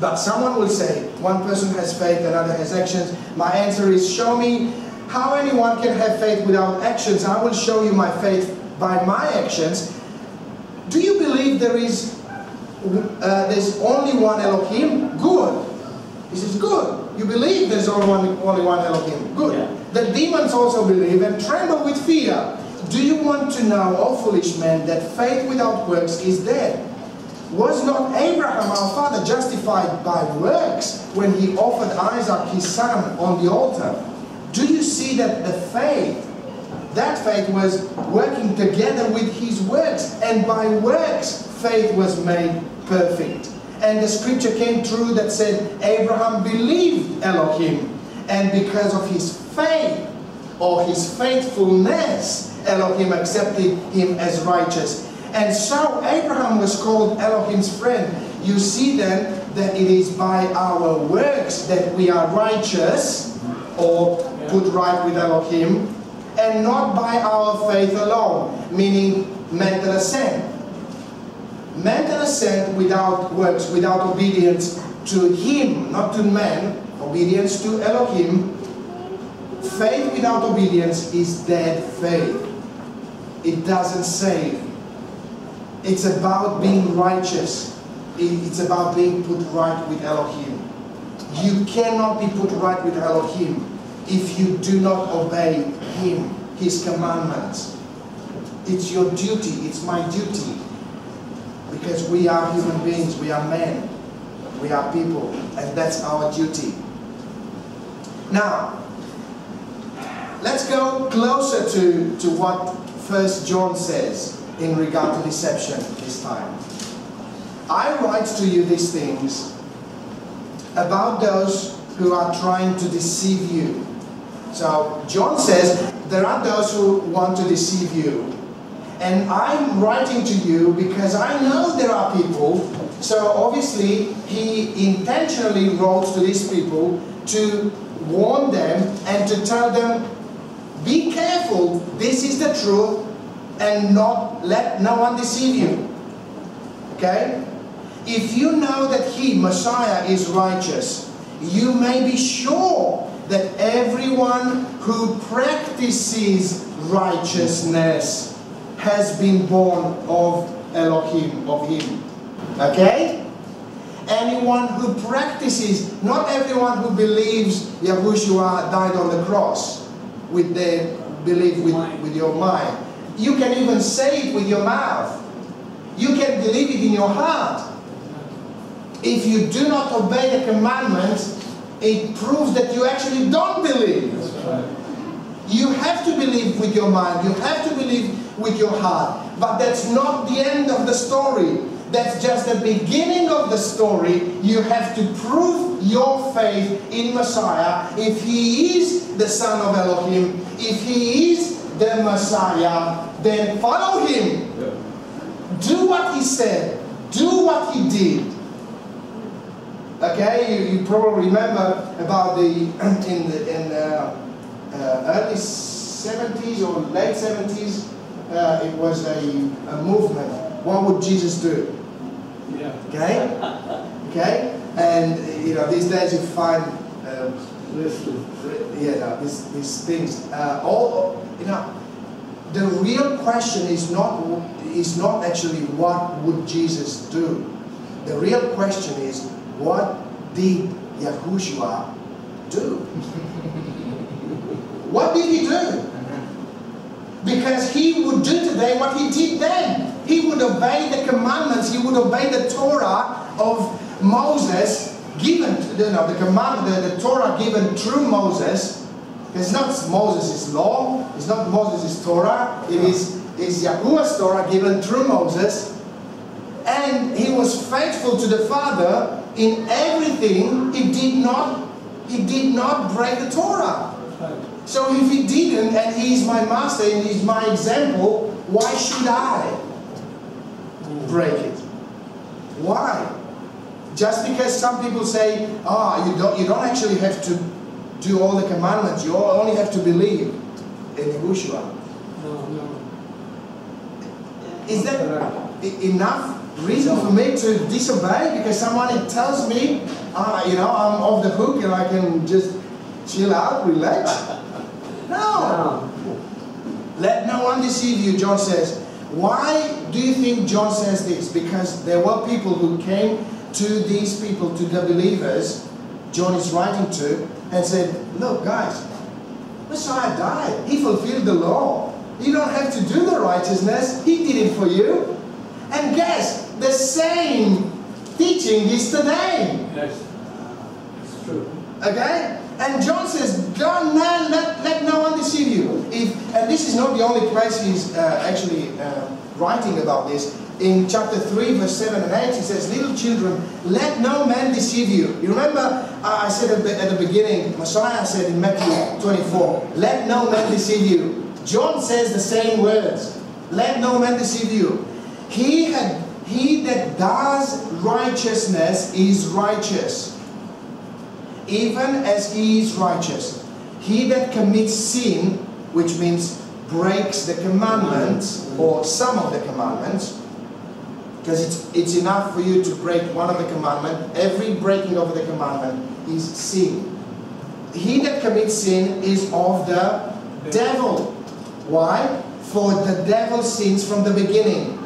But someone will say, one person has faith, another has actions. My answer is, show me how anyone can have faith without actions. I will show you my faith by my actions. Do you believe there is uh, there's only one Elohim? Good. He says, good. You believe there's only one, only one Elohim? Good. Yeah. The demons also believe and tremble with fear. Do you want to know, O foolish man, that faith without works is dead? Was not Abraham our father justified by works when he offered Isaac his son on the altar? Do you see that the faith, that faith was working together with his works, and by works faith was made perfect. And the scripture came true that said Abraham believed Elohim, and because of his faith or his faithfulness, Elohim accepted him as righteous. And so Abraham was called Elohim's friend. You see then that it is by our works that we are righteous or put right with Elohim, and not by our faith alone, meaning mental assent. Mental assent without works, without obedience to Him, not to man, obedience to Elohim. Faith without obedience is dead faith. It doesn't save. It's about being righteous. It's about being put right with Elohim. You cannot be put right with Elohim if you do not obey Him, His commandments. It's your duty, it's my duty. Because we are human beings, we are men, we are people, and that's our duty. Now, let's go closer to, to what First John says in regard to deception this time. I write to you these things about those who are trying to deceive you. So John says there are those who want to deceive you. And I'm writing to you because I know there are people. So obviously he intentionally wrote to these people to warn them and to tell them, be careful, this is the truth, and not let no one deceive you. Okay? If you know that he, Messiah, is righteous, you may be sure that everyone who practices righteousness has been born of Elohim, of him. Okay? Anyone who practices, not everyone who believes Yahushua died on the cross with their belief with, with your mind. You can even say it with your mouth. You can believe it in your heart. If you do not obey the commandments, it proves that you actually don't believe. You have to believe with your mind. You have to believe with your heart. But that's not the end of the story. That's just the beginning of the story. You have to prove your faith in Messiah. If he is the Son of Elohim, if he is the Messiah, then follow him. Do what he said. Do what he did. Okay, you, you probably remember about the in the in uh, uh, early 70s or late 70s. Uh, it was a, a movement. What would Jesus do? Yeah. Okay, okay, and you know these days you find uh, yeah no, these these things uh, all you know. The real question is not is not actually what would Jesus do. The real question is what did Yahushua do? what did he do? Because he would do today what he did then. He would obey the commandments, he would obey the Torah of Moses given, you know, the command, the, the Torah given through Moses. It's not Moses' law, it's not Moses' Torah, it is, is Yahuwah's Torah given through Moses. And he was faithful to the Father in everything. He did not, he did not break the Torah. So if he didn't, and he's my master and he's my example, why should I break it? Why? Just because some people say, ah, you don't, you don't actually have to do all the commandments, you only have to believe in Yahushua. No, no. Is that enough reason for me to disobey because someone tells me, ah, you know, I'm off the hook and I can just chill out, relax? No. Let no one deceive you, John says. Why do you think John says this? Because there were people who came to these people, to the believers, John is writing to, and said, Look, guys, Messiah died. He fulfilled the law. You don't have to do the righteousness. He did it for you. And guess, the same teaching is today. Yes. It's true. Okay? And John says, John, man, let, let no one deceive you. If, and this is not the only place he's uh, actually uh, writing about this. In chapter 3, verse 7 and 8, he says, Little children, let no man deceive you. You remember uh, I said at the, at the beginning, Messiah said in Matthew 24, Let no man deceive you. John says the same words. Let no man deceive you. He, had, he that does righteousness is righteous even as he is righteous. He that commits sin, which means breaks the commandments or some of the commandments, because it's, it's enough for you to break one of the commandments, every breaking of the commandment is sin. He that commits sin is of the devil. Why? For the devil sins from the beginning.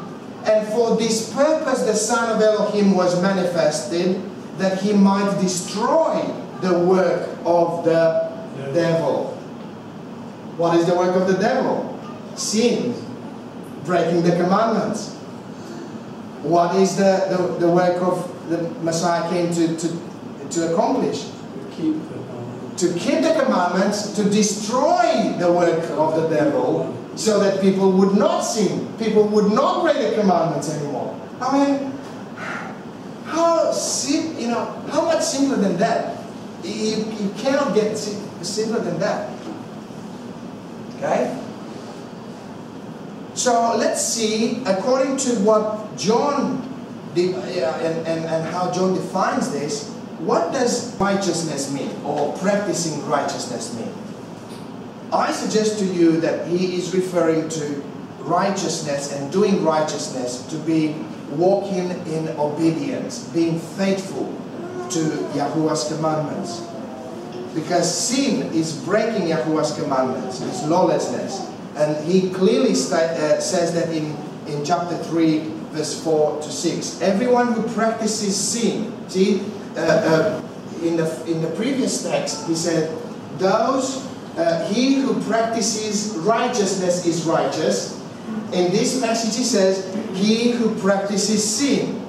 And for this purpose the Son of Elohim was manifested, that he might destroy the work of the devil. What is the work of the devil? Sin, breaking the commandments. What is the, the, the work of the Messiah came to, to, to accomplish? We keep the. To keep the commandments, to destroy the work of the devil, so that people would not sin, people would not break the commandments anymore. I mean, how sim, you know, how much simpler than that? You, you cannot get simpler than that. Okay? So let's see, according to what John de- uh, and, and, and how John defines this, what does righteousness mean or practicing righteousness mean? I suggest to you that he is referring to righteousness and doing righteousness to be walking in obedience, being faithful to Yahuwah's commandments. Because sin is breaking Yahuwah's commandments, it's lawlessness. And he clearly uh, says that in, in chapter 3, verse 4 to 6. Everyone who practices sin, see, uh, uh, in, the, in the previous text, he said, Those, uh, he who practices righteousness is righteous. In this passage, he says, He who practices sin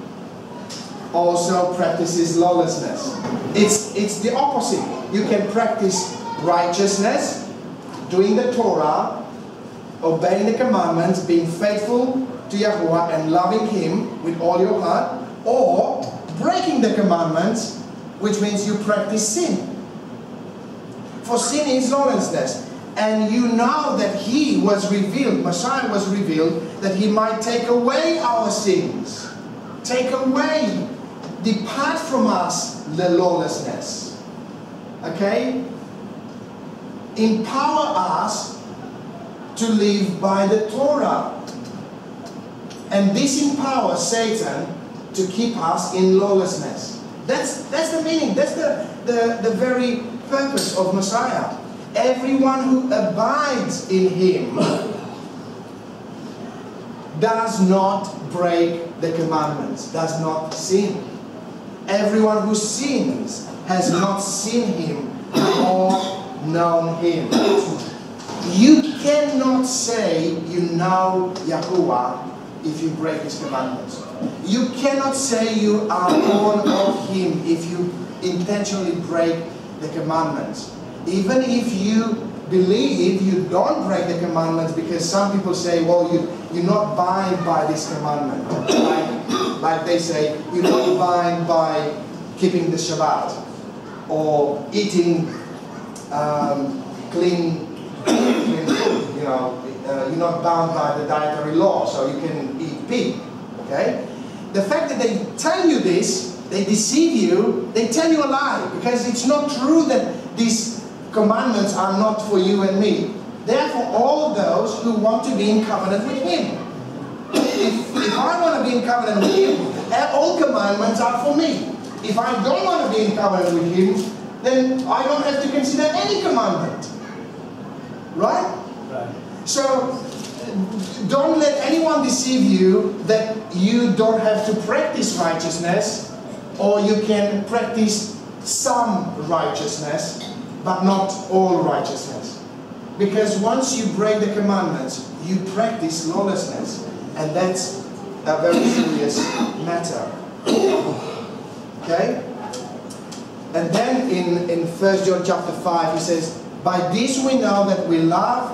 also practices lawlessness. It's, it's the opposite. You can practice righteousness, doing the Torah, obeying the commandments, being faithful to Yahuwah and loving Him with all your heart, or breaking the commandments, which means you practice sin. For sin is lawlessness. And you know that He was revealed, Messiah was revealed, that He might take away our sins. Take away, depart from us the lawlessness. Okay? Empower us to live by the Torah. And this empowers Satan to keep us in lawlessness. That's, that's the meaning, that's the, the, the very purpose of Messiah. Everyone who abides in him does not break the commandments, does not sin. Everyone who sins has not seen him or known him. You cannot say you know Yahuwah if you break his commandments. You cannot say you are born of him if you intentionally break the commandments. Even if you believe you don't break the commandments because some people say, well, you, you're not bound by this commandment. Like, like they say, you're not bound by keeping the Shabbat or eating um, clean, clean food. You know, uh, you're not bound by the dietary law, so you can eat pig. Okay? The fact that they tell you this, they deceive you, they tell you a lie because it's not true that these commandments are not for you and me. They're for all those who want to be in covenant with Him. If, if I want to be in covenant with Him, all commandments are for me. If I don't want to be in covenant with Him, then I don't have to consider any commandment. Right? Right. So don't let anyone deceive you that you don't have to practice righteousness or you can practice some righteousness but not all righteousness. Because once you break the commandments, you practice lawlessness and that's a very serious matter. Okay? And then in, in 1 John chapter 5, he says, By this we know that we love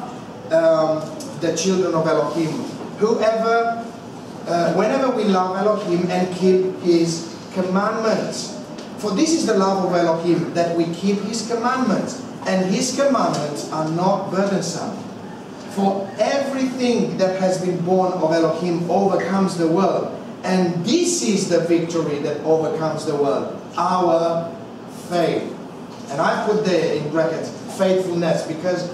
um, the children of Elohim. Whoever, uh, whenever we love Elohim and keep his commandments. For this is the love of Elohim, that we keep his commandments. And his commandments are not burdensome. For everything that has been born of Elohim overcomes the world. And this is the victory that overcomes the world. Our faith. And I put there in brackets faithfulness because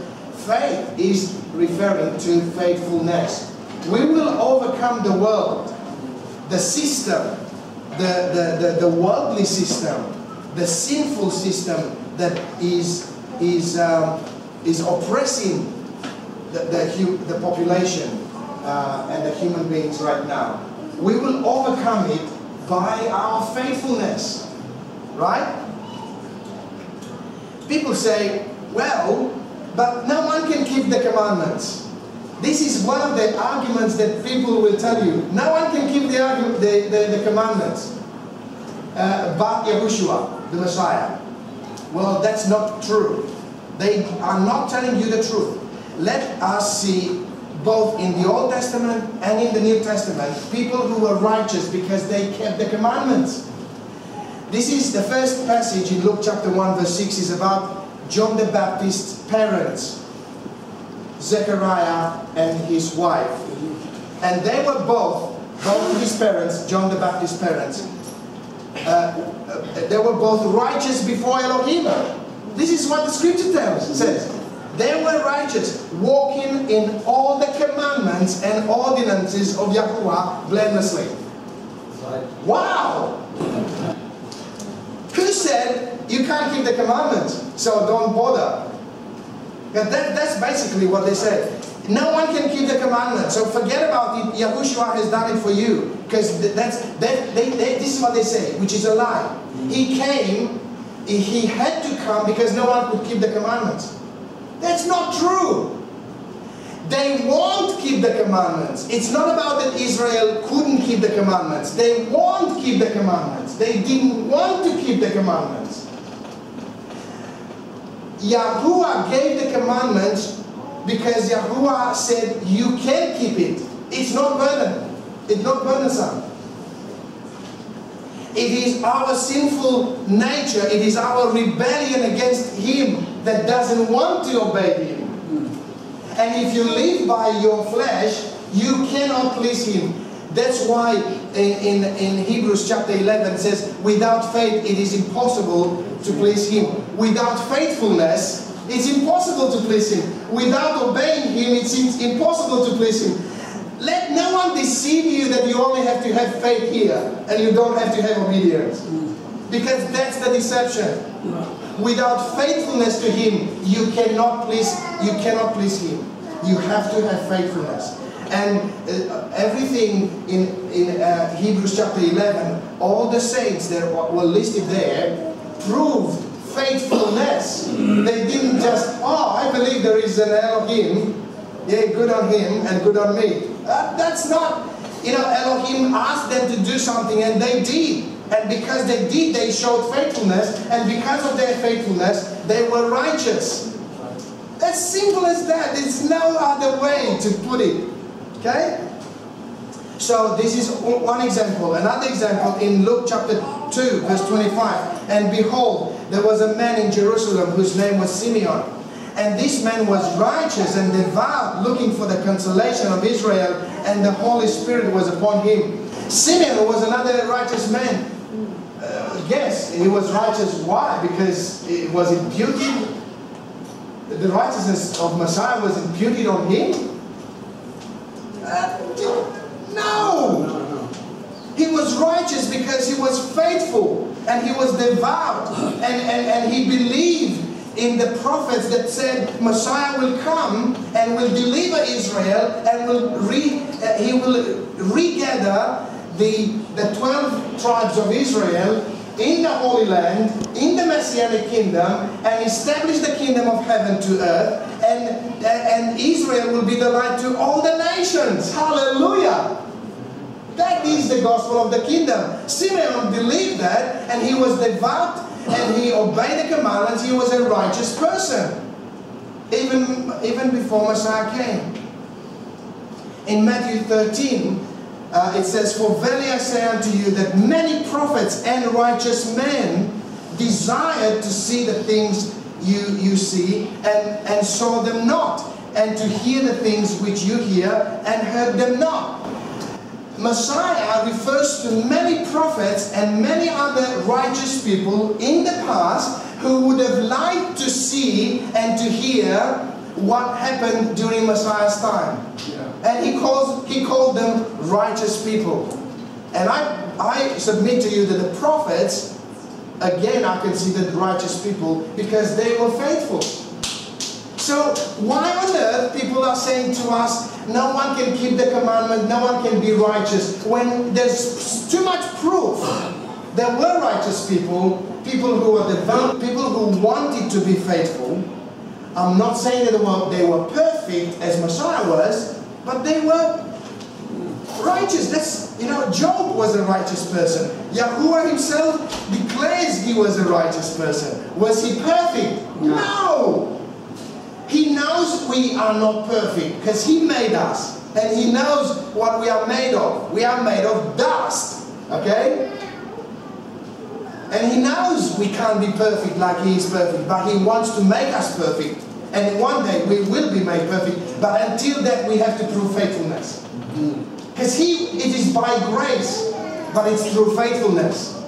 faith is referring to faithfulness. We will overcome the world, the system, the, the, the, the worldly system, the sinful system that is, is, um, is oppressing the, the, the population uh, and the human beings right now. We will overcome it by our faithfulness. Right? People say, well, but no one can keep the commandments. This is one of the arguments that people will tell you. No one can keep the, the, the, the commandments uh, but Yahushua, the Messiah. Well, that's not true. They are not telling you the truth. Let us see both in the Old Testament and in the New Testament people who were righteous because they kept the commandments. This is the first passage in Luke chapter 1, verse 6 is about John the Baptist's parents, Zechariah and his wife. And they were both, both his parents, John the Baptist's parents, uh, uh, they were both righteous before Elohim. This is what the scripture tells, says. They were righteous, walking in all the commandments and ordinances of Yahuwah blamelessly. Wow! Who said you can't keep the commandments, so don't bother? But that, that's basically what they said. No one can keep the commandments, so forget about it. Yahushua has done it for you. Because that's that, they, they, this is what they say, which is a lie. He came, he had to come because no one could keep the commandments. That's not true. They won't keep the commandments. It's not about that Israel couldn't keep the commandments. They won't keep the commandments. They didn't want to keep the commandments. Yahuwah gave the commandments because Yahuwah said you can keep it. It's not burden. It's not burdensome. It is our sinful nature, it is our rebellion against Him that doesn't want to obey Him. And if you live by your flesh, you cannot please Him. That's why in, in, in Hebrews chapter 11 it says, without faith it is impossible to please Him. Without faithfulness, it's impossible to please Him. Without obeying Him, it's impossible to please Him. Let no one deceive you that you only have to have faith here and you don't have to have obedience. Because that's the deception. Without faithfulness to Him, you cannot please. You cannot please Him. You have to have faithfulness. And uh, everything in in uh, Hebrews chapter 11, all the saints that were listed there proved faithfulness. They didn't just, oh, I believe there is an Elohim. Yeah, good on him and good on me. Uh, that's not, you know, Elohim asked them to do something and they did. And because they did, they showed faithfulness. And because of their faithfulness, they were righteous. As simple as that. There's no other way to put it. Okay? So this is one example. Another example in Luke chapter 2, verse 25. And behold, there was a man in Jerusalem whose name was Simeon. And this man was righteous and devout, looking for the consolation of Israel, and the Holy Spirit was upon him. Simeon was another righteous man. Uh, yes, he was righteous. Why? Because it was imputed, the righteousness of Messiah was imputed on him. No! He was righteous because he was faithful and he was devout and, and, and he believed in the prophets that said Messiah will come and will deliver Israel and will re, uh, he will regather the, the 12 tribes of Israel in the Holy Land, in the Messianic kingdom, and establish the kingdom of heaven to earth, and, and Israel will be the light to all the nations. Hallelujah! That is the gospel of the kingdom. Simeon believed that, and he was devout, and he obeyed the commandments. He was a righteous person, even, even before Messiah came. In Matthew 13, uh, it says, For verily I say unto you that many prophets and righteous men desired to see the things you, you see and, and saw them not, and to hear the things which you hear and heard them not. Messiah refers to many prophets and many other righteous people in the past who would have liked to see and to hear what happened during Messiah's time. And he calls he called them righteous people. And I I submit to you that the prophets again are considered righteous people because they were faithful. So why on earth people are saying to us, no one can keep the commandment, no one can be righteous, when there's too much proof. There were righteous people, people who were devout, people who wanted to be faithful. I'm not saying that they were perfect as Messiah was, but they were righteous. That's you know, Job was a righteous person. Yahuwah himself declares he was a righteous person. Was he perfect? No. He knows we are not perfect because he made us. And he knows what we are made of. We are made of dust. Okay? And he knows we can't be perfect like he is perfect, but he wants to make us perfect. And one day we will be made perfect. But until that, we have to prove faithfulness. Because he, it is by grace, but it's through faithfulness.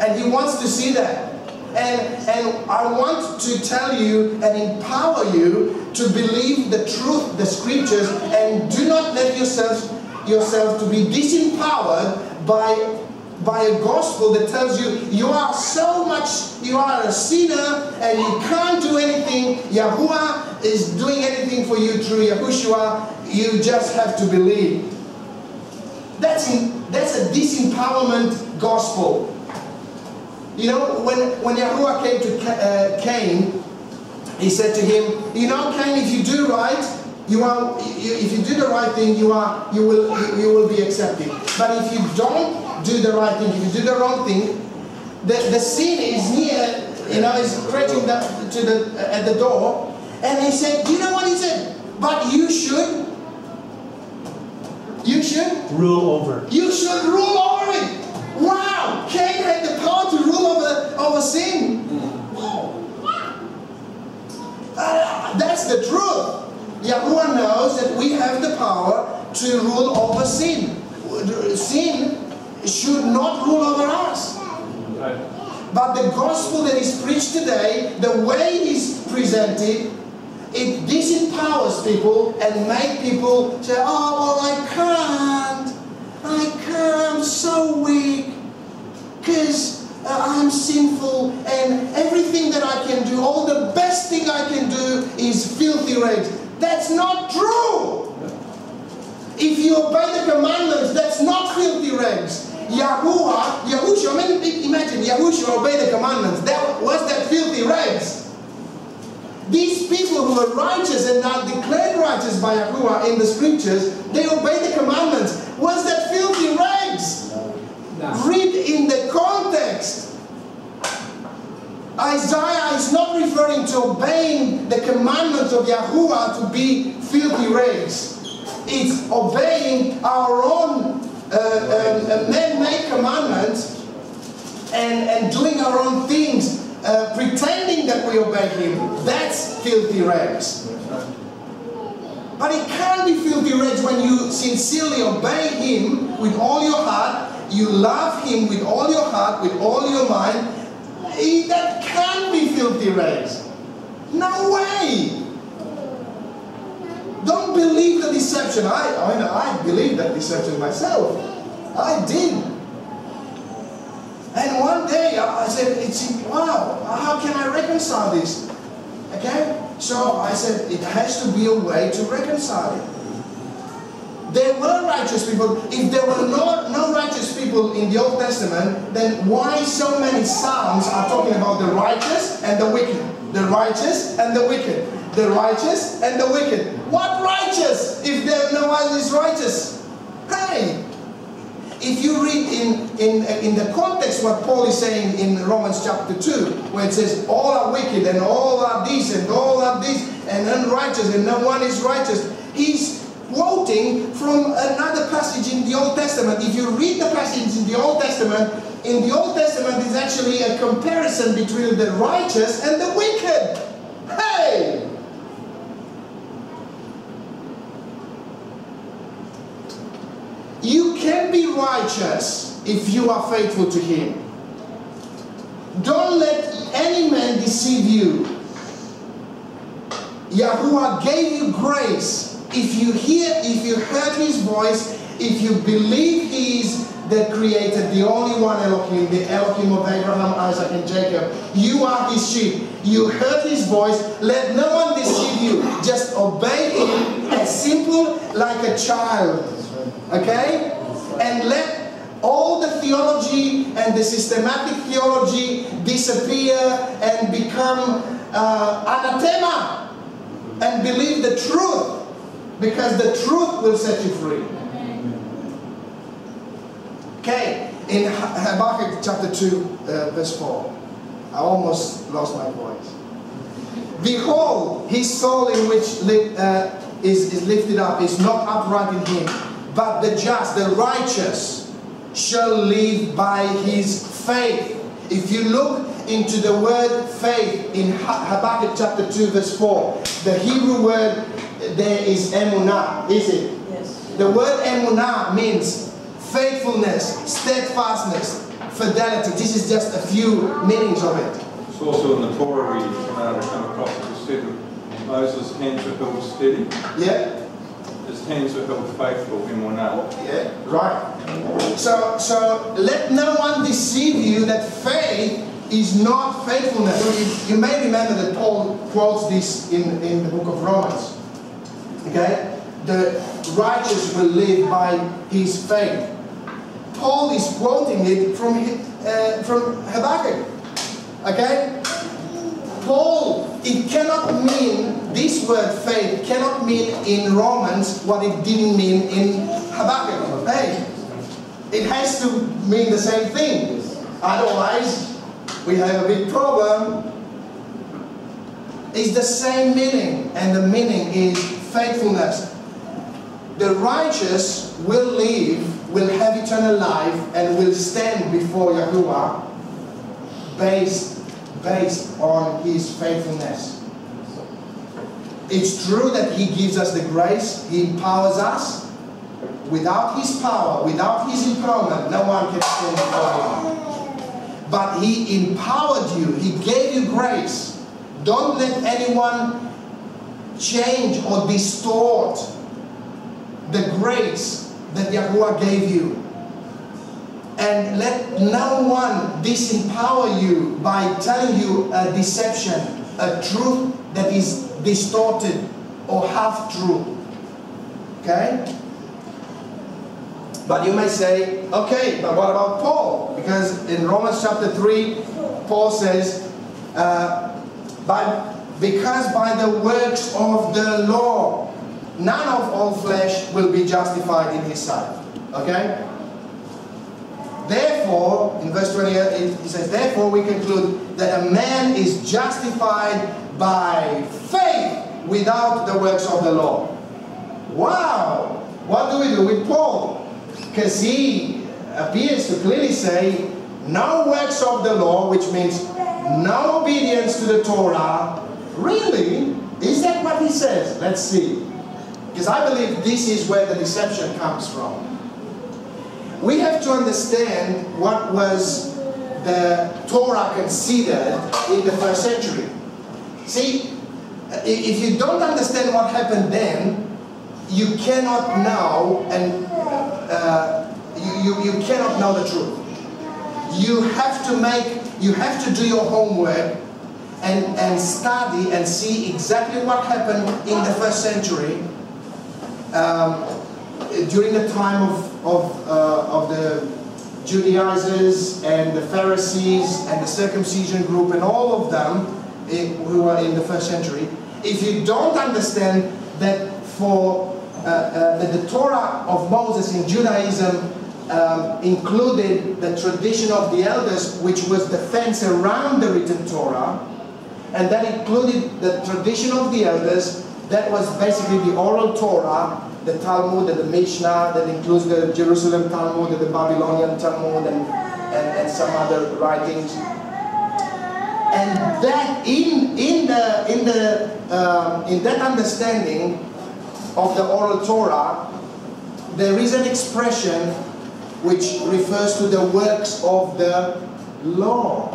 And he wants to see that. And, and I want to tell you and empower you to believe the truth, the scriptures, and do not let yourself, yourself to be disempowered by by a gospel that tells you you are so much, you are a sinner and you can't do anything. Yahuwah is doing anything for you through Yahushua. You just have to believe. That's, in, that's a disempowerment gospel. You know, when, when Yahuwah came to uh, Cain, he said to him, you know, Cain, if you do right, you are, if you do the right thing, you are, you will, you, you will be accepted. But if you don't do the right thing, if you do the wrong thing, the, the sin is near, you know, is scratching the, to the, at the door. And he said, do you know what he said? But you should, you should, Rule over. you should rule over it. Wow, Cain had the power to rule over, over sin. Uh, that's the truth. Yahuwah knows that we have the power to rule over sin. Sin should not rule over us. But the gospel that is preached today, the way it is presented, it disempowers people and make people say, oh, well, I can't. I can't. I'm so weak. Because uh, I'm sinful and everything that I can do, all the best thing I can do is filthy rags. That's not true. If you obey the commandments, that's not filthy rags. Yahuwah, Yahushua, many mean, imagine Yahushua obeyed the commandments. That was that filthy rags. These people who are righteous and are declared righteous by Yahuwah in the scriptures, they obey the commandments. Was that filthy rags? Now, Read in the context. Isaiah is not referring to obeying the commandments of Yahuwah to be filthy rags. It's obeying our own uh, man-made commandments and, and doing our own things, uh, pretending that we obey Him. That's filthy rags. But it can't be filthy rags when you sincerely obey Him with all your heart, you love Him with all your heart, with all your mind. That can't be filthy rags. No way. Don't believe the deception. I, I, mean, I believe that deception myself. I did. And one day I said, it's, wow, how can I reconcile? reconcile this. Okay? So I said it has to be a way to reconcile it. There were righteous people. If there were no, no righteous people in the Old Testament, then why so many Psalms are talking about the righteous and the wicked? The righteous and the wicked. The righteous and the wicked. What righteous if there no one is righteous? Hey! If you read in, in, in the context what Paul is saying in Romans chapter 2, where it says, All are wicked and all are decent, all are this and unrighteous, and no one is righteous, he's quoting from another passage in the Old Testament. If you read the passage in the Old Testament, in the Old Testament is actually a comparison between the righteous and the wicked. Hey! You can be righteous if you are faithful to Him. Don't let any man deceive you. Yahuwah gave you grace. If you hear, if you heard His voice, if you believe He is the creator, the only one Elohim, the Elohim of Abraham, Isaac, and Jacob, you are His sheep. You heard His voice. Let no one deceive you. Just obey Him as simple like a child. Okay? And let all the theology and the systematic theology disappear and become uh, anathema and believe the truth because the truth will set you free. Okay, in Habakkuk chapter 2, uh, verse 4, I almost lost my voice. Behold, his soul in which li- uh, is, is lifted up is not upright in him, but the just, the righteous, shall live by his faith. If you look into the word faith in Habakkuk chapter 2, verse 4, the Hebrew word there is emunah, is it? Yes. The word emunah means faithfulness, steadfastness, fidelity. This is just a few meanings of it. It's also in the Torah we come out or come across it. It Moses' hands were held steady, Yeah? His hands were held faithful in one out. Yeah, right. So, so let no one deceive you that faith is not faithfulness. You, you may remember that Paul quotes this in, in the book of Romans. Okay? The righteous will live by his faith. Paul is quoting it from, uh, from Habakkuk. Okay? Paul, it cannot mean, this word faith cannot mean in Romans what it didn't mean in Habakkuk. Hey, it has to mean the same thing. Otherwise, we have a big problem. It's the same meaning, and the meaning is faithfulness. The righteous will live, will have eternal life, and will stand before Yahuwah based, based on his faithfulness. It's true that he gives us the grace, he empowers us. Without his power, without his empowerment, no one can stand before him. But he empowered you, he gave you grace. Don't let anyone change or distort the grace that Yahuwah gave you. And let no one disempower you by telling you a deception, a truth that is distorted or half true. Okay? But you may say, okay, but what about Paul? Because in Romans chapter 3, Paul says, uh, by, because by the works of the law, none of all flesh will be justified in his sight. Okay? Therefore, in verse 28, uh, he says, Therefore we conclude that a man is justified by faith without the works of the law. Wow! What do we do with Paul? Because he appears to clearly say, no works of the law, which means no obedience to the Torah. Really? Is that what he says? Let's see. Because I believe this is where the deception comes from. We have to understand what was the Torah considered in the first century. See, if you don't understand what happened then, you cannot know and uh, you, you, you cannot know the truth. You have to make, you have to do your homework and, and study and see exactly what happened in the first century um, during the time of, of, uh, of the Judaizers and the Pharisees and the circumcision group and all of them eh, who were in the first century, if you don't understand that for uh, uh, that the Torah of Moses in Judaism um, included the tradition of the elders, which was the fence around the written Torah, and that included the tradition of the elders, that was basically the oral Torah, the Talmud and the Mishnah, that includes the Jerusalem Talmud and the Babylonian Talmud and, and, and some other writings. And that in, in, the, in, the, um, in that understanding of the oral Torah, there is an expression which refers to the works of the law.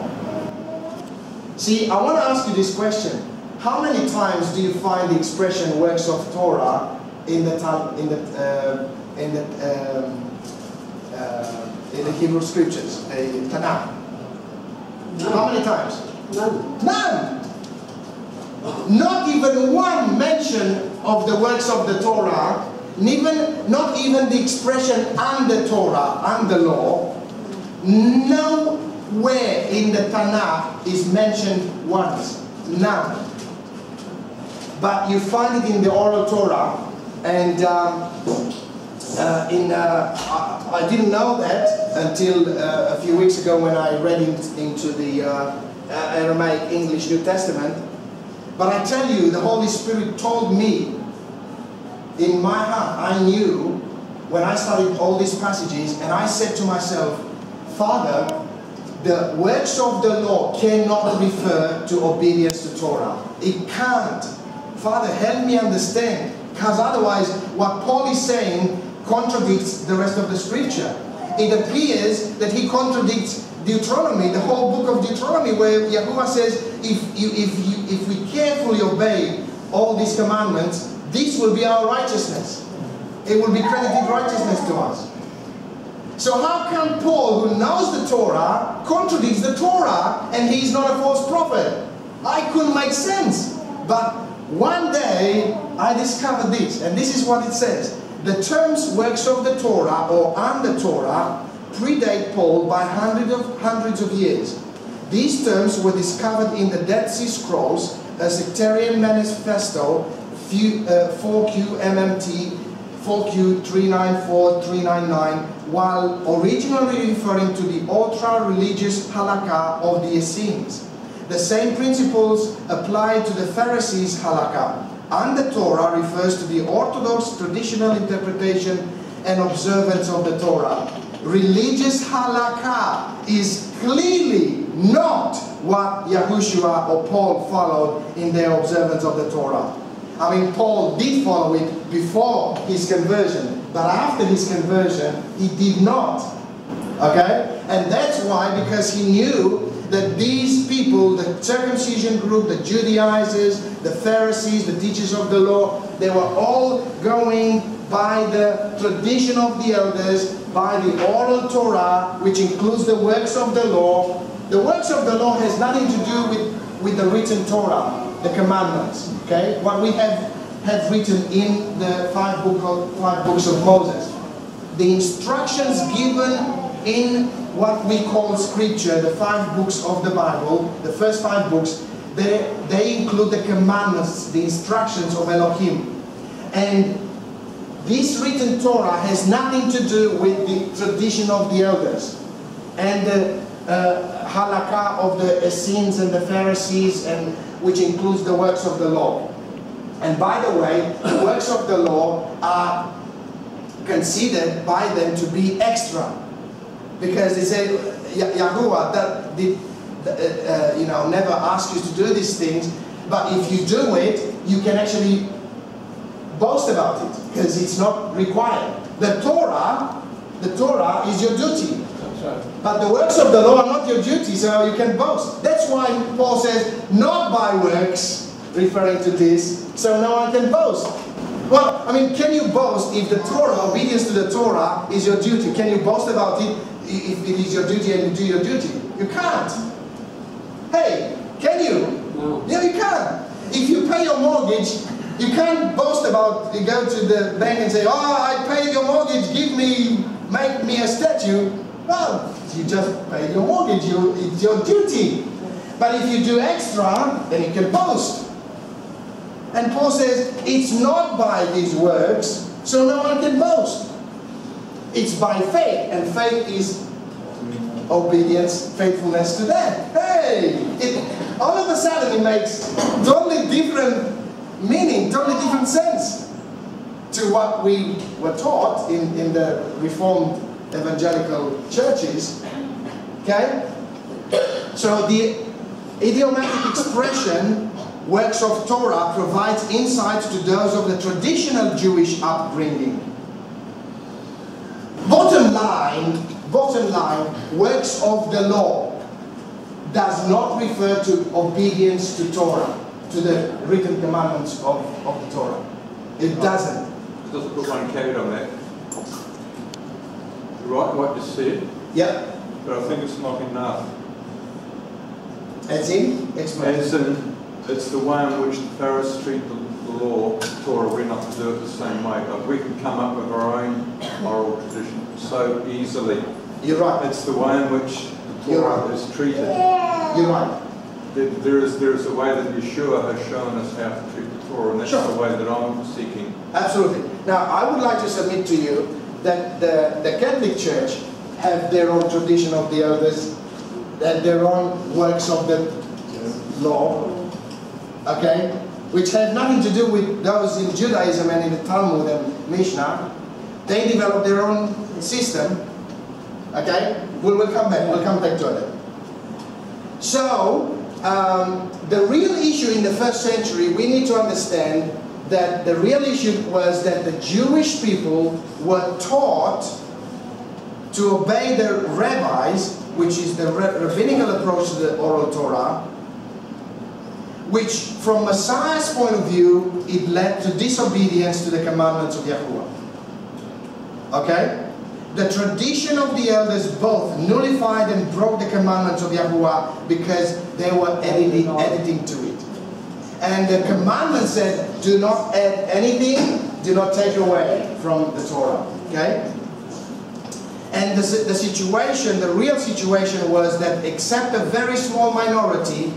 See, I want to ask you this question. How many times do you find the expression works of Torah in the, in the, uh, in the, um, uh, in the Hebrew scriptures, uh, Tanakh? How many times? None. None! Not even one mention of the works of the Torah, even, not even the expression and the Torah, and the law, nowhere in the Tanakh is mentioned once. None. But you find it in the oral Torah, and um, uh, in, uh, I, I didn't know that until uh, a few weeks ago when I read in, into the uh, Aramaic English New Testament. But I tell you, the Holy Spirit told me in my heart, I knew when I studied all these passages, and I said to myself, Father, the works of the law cannot refer to obedience to Torah. It can't. Father, help me understand, because otherwise, what Paul is saying contradicts the rest of the scripture. It appears that he contradicts Deuteronomy, the whole book of Deuteronomy, where Yahuwah says, if, you, if, you, if we carefully obey all these commandments, this will be our righteousness. It will be credited righteousness to us. So how can Paul, who knows the Torah, contradicts the Torah and he's not a false prophet? I couldn't make sense. But one day I discovered this, and this is what it says. The terms works of the Torah or under Torah predate Paul by hundreds of, hundreds of years. These terms were discovered in the Dead Sea Scrolls, a sectarian manifesto, 4Q MMT 4Q394399, while originally referring to the ultra-religious halakha of the Essenes. The same principles apply to the Pharisees' halakha, and the Torah refers to the orthodox traditional interpretation and observance of the Torah. Religious halakha is clearly not what Yahushua or Paul followed in their observance of the Torah. I mean, Paul did follow it before his conversion, but after his conversion, he did not. Okay? And that's why, because he knew that these people, the circumcision group, the Judaizers, the Pharisees, the teachers of the law, they were all going by the tradition of the elders, by the oral Torah, which includes the works of the law. The works of the law has nothing to do with, with the written Torah the commandments, okay? What we have, have written in the five, book of, five books of Moses. The instructions given in what we call scripture, the five books of the Bible, the first five books, they, they include the commandments, the instructions of Elohim. And this written Torah has nothing to do with the tradition of the elders and the uh, halakha of the Essenes and the Pharisees and which includes the works of the law. And by the way, the works of the law are considered by them to be extra. Because they say, Yahuwah that did, uh, uh, you know, never ask you to do these things, but if you do it, you can actually boast about it, because it's not required. The Torah, the Torah is your duty. But the works of the law are not your duty, so you can boast. That's why Paul says, not by works, referring to this, so no one can boast. Well, I mean, can you boast if the Torah, obedience to the Torah, is your duty? Can you boast about it if it is your duty and you do your duty? You can't. Hey, can you? No. Yeah, you can. If you pay your mortgage, you can't boast about, you go to the bank and say, oh, I paid your mortgage, give me, make me a statue. Well, you just paid your mortgage, you, it's your duty. But if you do extra, then you can boast. And Paul says, it's not by these works, so no one can boast. It's by faith, and faith is obedience, faithfulness to them. Hey! It, all of a sudden it makes totally different meaning, totally different sense to what we were taught in, in the Reformed evangelical churches. Okay? So the idiomatic expression works of Torah provides insight to those of the traditional Jewish upbringing. Bottom line, bottom line, works of the law does not refer to obedience to Torah, to the written commandments of, of the Torah. It doesn't. It doesn't put one caveat on that. Right, what you said, Yeah, but I think it's not enough. as in, explain. As in, it's the way in which the Pharisees treat the the law, Torah, we're not to do it the same way. But we can come up with our own moral tradition so easily. You're right. It's the way in which the Torah right. is treated. You're right. There- is, there is a way that Yeshua has shown us how to treat the Torah, and that's Sure. the way that I'm seeking. Absolutely. Now, I would like to submit to you that the, the Catholic Church have their own tradition of the elders, and their own works of the law, okay, which had nothing to do with those in Judaism and in the Talmud and Mishnah. They developed their own system, okay. We'll, we'll come back. We'll come back to it. So, um, the real issue in the first century, we need to understand that the real issue was that the Jewish people were taught to obey their rabbis, which is the rabbinical approach to the oral Torah, which from Messiah's point of view, it led to disobedience to the commandments of Yahuwah. Okay? The tradition of the elders both nullified and broke the commandments of Yahuwah because they were editing, editing to it. And the commandment said, do not add anything, do not take away from the Torah. Okay? And the, the situation, the real situation was that except a very small minority,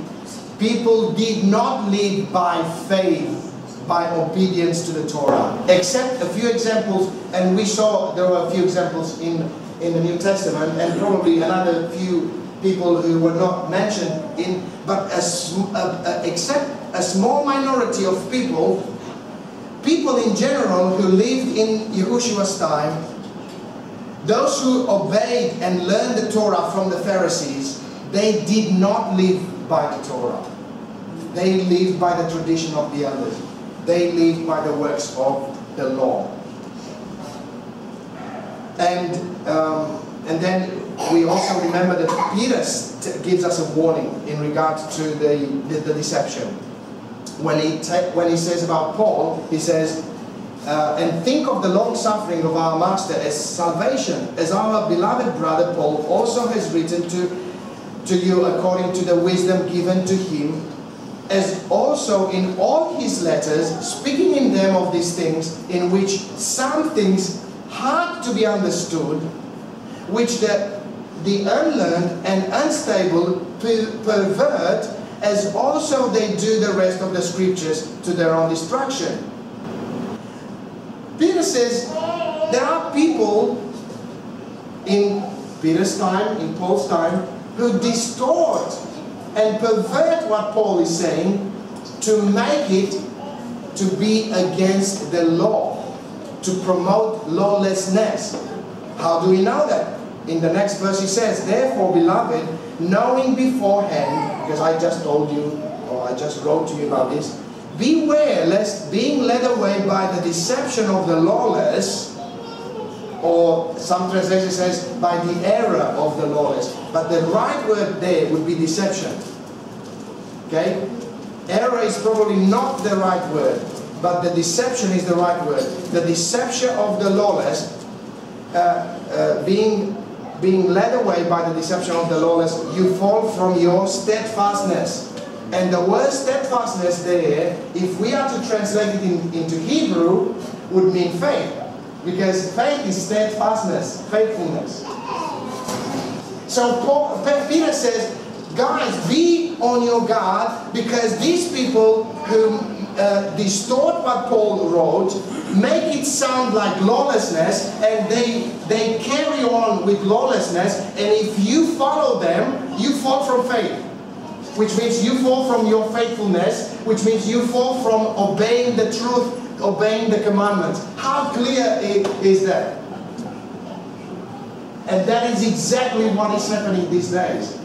people did not live by faith, by obedience to the Torah. Except a few examples, and we saw there were a few examples in, in the New Testament, and probably another few people who were not mentioned in, but except a small minority of people, people in general who lived in Yehushua's time, those who obeyed and learned the Torah from the Pharisees, they did not live by the Torah. They live by the tradition of the elders. They live by the works of the law. And, um, and then we also remember that Peter gives us a warning in regard to the, the, the deception. When he, when he says about Paul, he says, uh, and think of the long suffering of our Master as salvation, as our beloved brother Paul also has written to, to you according to the wisdom given to him, as also in all his letters, speaking in them of these things, in which some things hard to be understood, which the, the unlearned and unstable per- pervert, as also they do the rest of the scriptures to their own destruction. Peter says there are people in Peter's time, in Paul's time, who distort and pervert what Paul is saying to make it to be against the law, to promote lawlessness. How do we know that? In the next verse he says, Therefore, beloved, knowing beforehand, because I just told you, or I just wrote to you about this, beware lest being led away by the deception of the lawless, or some translation says by the error of the lawless. But the right word there would be deception. Okay? Error is probably not the right word, but the deception is the right word. The deception of the lawless, uh, uh, being being led away by the deception of the lawless, you fall from your steadfastness. And the word steadfastness there, if we are to translate it in, into Hebrew, would mean faith. Because faith is steadfastness, faithfulness. So Paul, Peter says, guys, be on your guard because these people who uh, distort what Paul wrote, make it sound like lawlessness, and they they carry on with lawlessness. And if you follow them, you fall from faith, which means you fall from your faithfulness, which means you fall from obeying the truth, obeying the commandments. How clear is that? And that is exactly what is happening these days.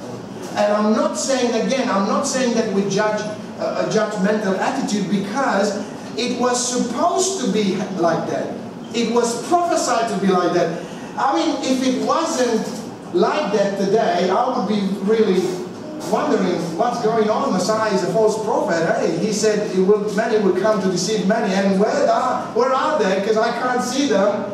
And I'm not saying, again, I'm not saying that we judge a judgmental attitude because it was supposed to be like that. It was prophesied to be like that. I mean, if it wasn't like that today, I would be really wondering what's going on. Messiah is a false prophet. Hey, he said will, many will come to deceive many. And where are, where are they? Because I can't see them.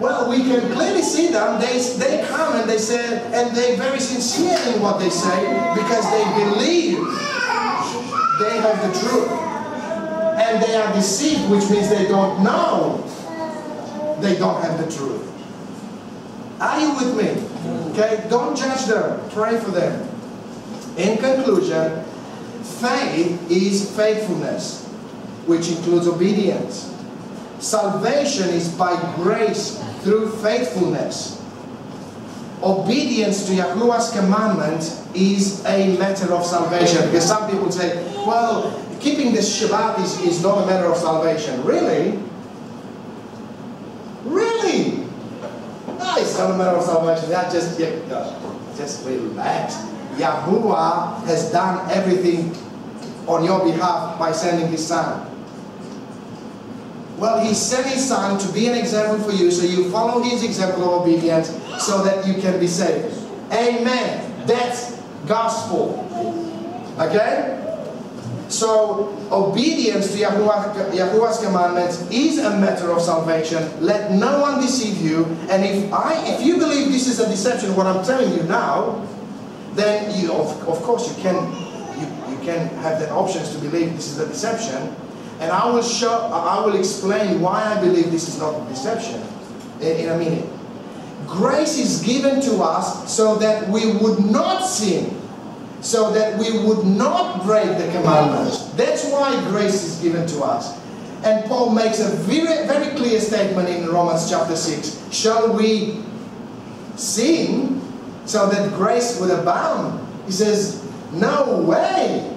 Well, we can clearly see them. They, they come and they say, and they're very sincere in what they say because they believe they have the truth. And they are deceived, which means they don't know they don't have the truth. Are you with me? Okay, don't judge them. Pray for them. In conclusion, faith is faithfulness, which includes obedience. Salvation is by grace through faithfulness. Obedience to Yahuwah's commandment is a matter of salvation. Because some people say, well, keeping the Shabbat is, is not a matter of salvation. Really? Really? No, it's not a matter of salvation. That just, yeah, just relax. Yahuwah has done everything on your behalf by sending his son. Well, he sent his son to be an example for you, so you follow his example of obedience so that you can be saved. Amen. That's gospel. Okay? So, obedience to Yahuwah, Yahuwah's commandments is a matter of salvation. Let no one deceive you. And if I, if you believe this is a deception, what I'm telling you now, then you, of, of course, you can, you, you can have the options to believe this is a deception. And I will show, I will explain why I believe this is not a deception in, in a minute. Grace is given to us so that we would not sin, so that we would not break the commandments. That's why grace is given to us. And Paul makes a very, very clear statement in Romans chapter 6. Shall we sin so that grace would abound? He says, no way.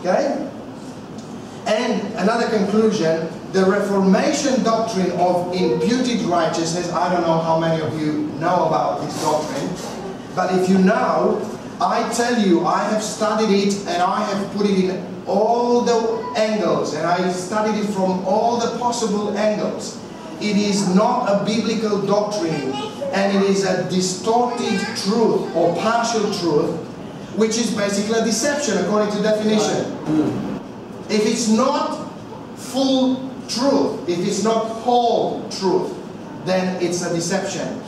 Okay? And another conclusion, the Reformation doctrine of imputed righteousness, I don't know how many of you know about this doctrine, but if you know, I tell you, I have studied it and I have put it in all the angles and I studied it from all the possible angles. It is not a biblical doctrine and it is a distorted truth or partial truth, which is basically a deception according to definition. If it's not full truth, if it's not whole truth, then it's a deception.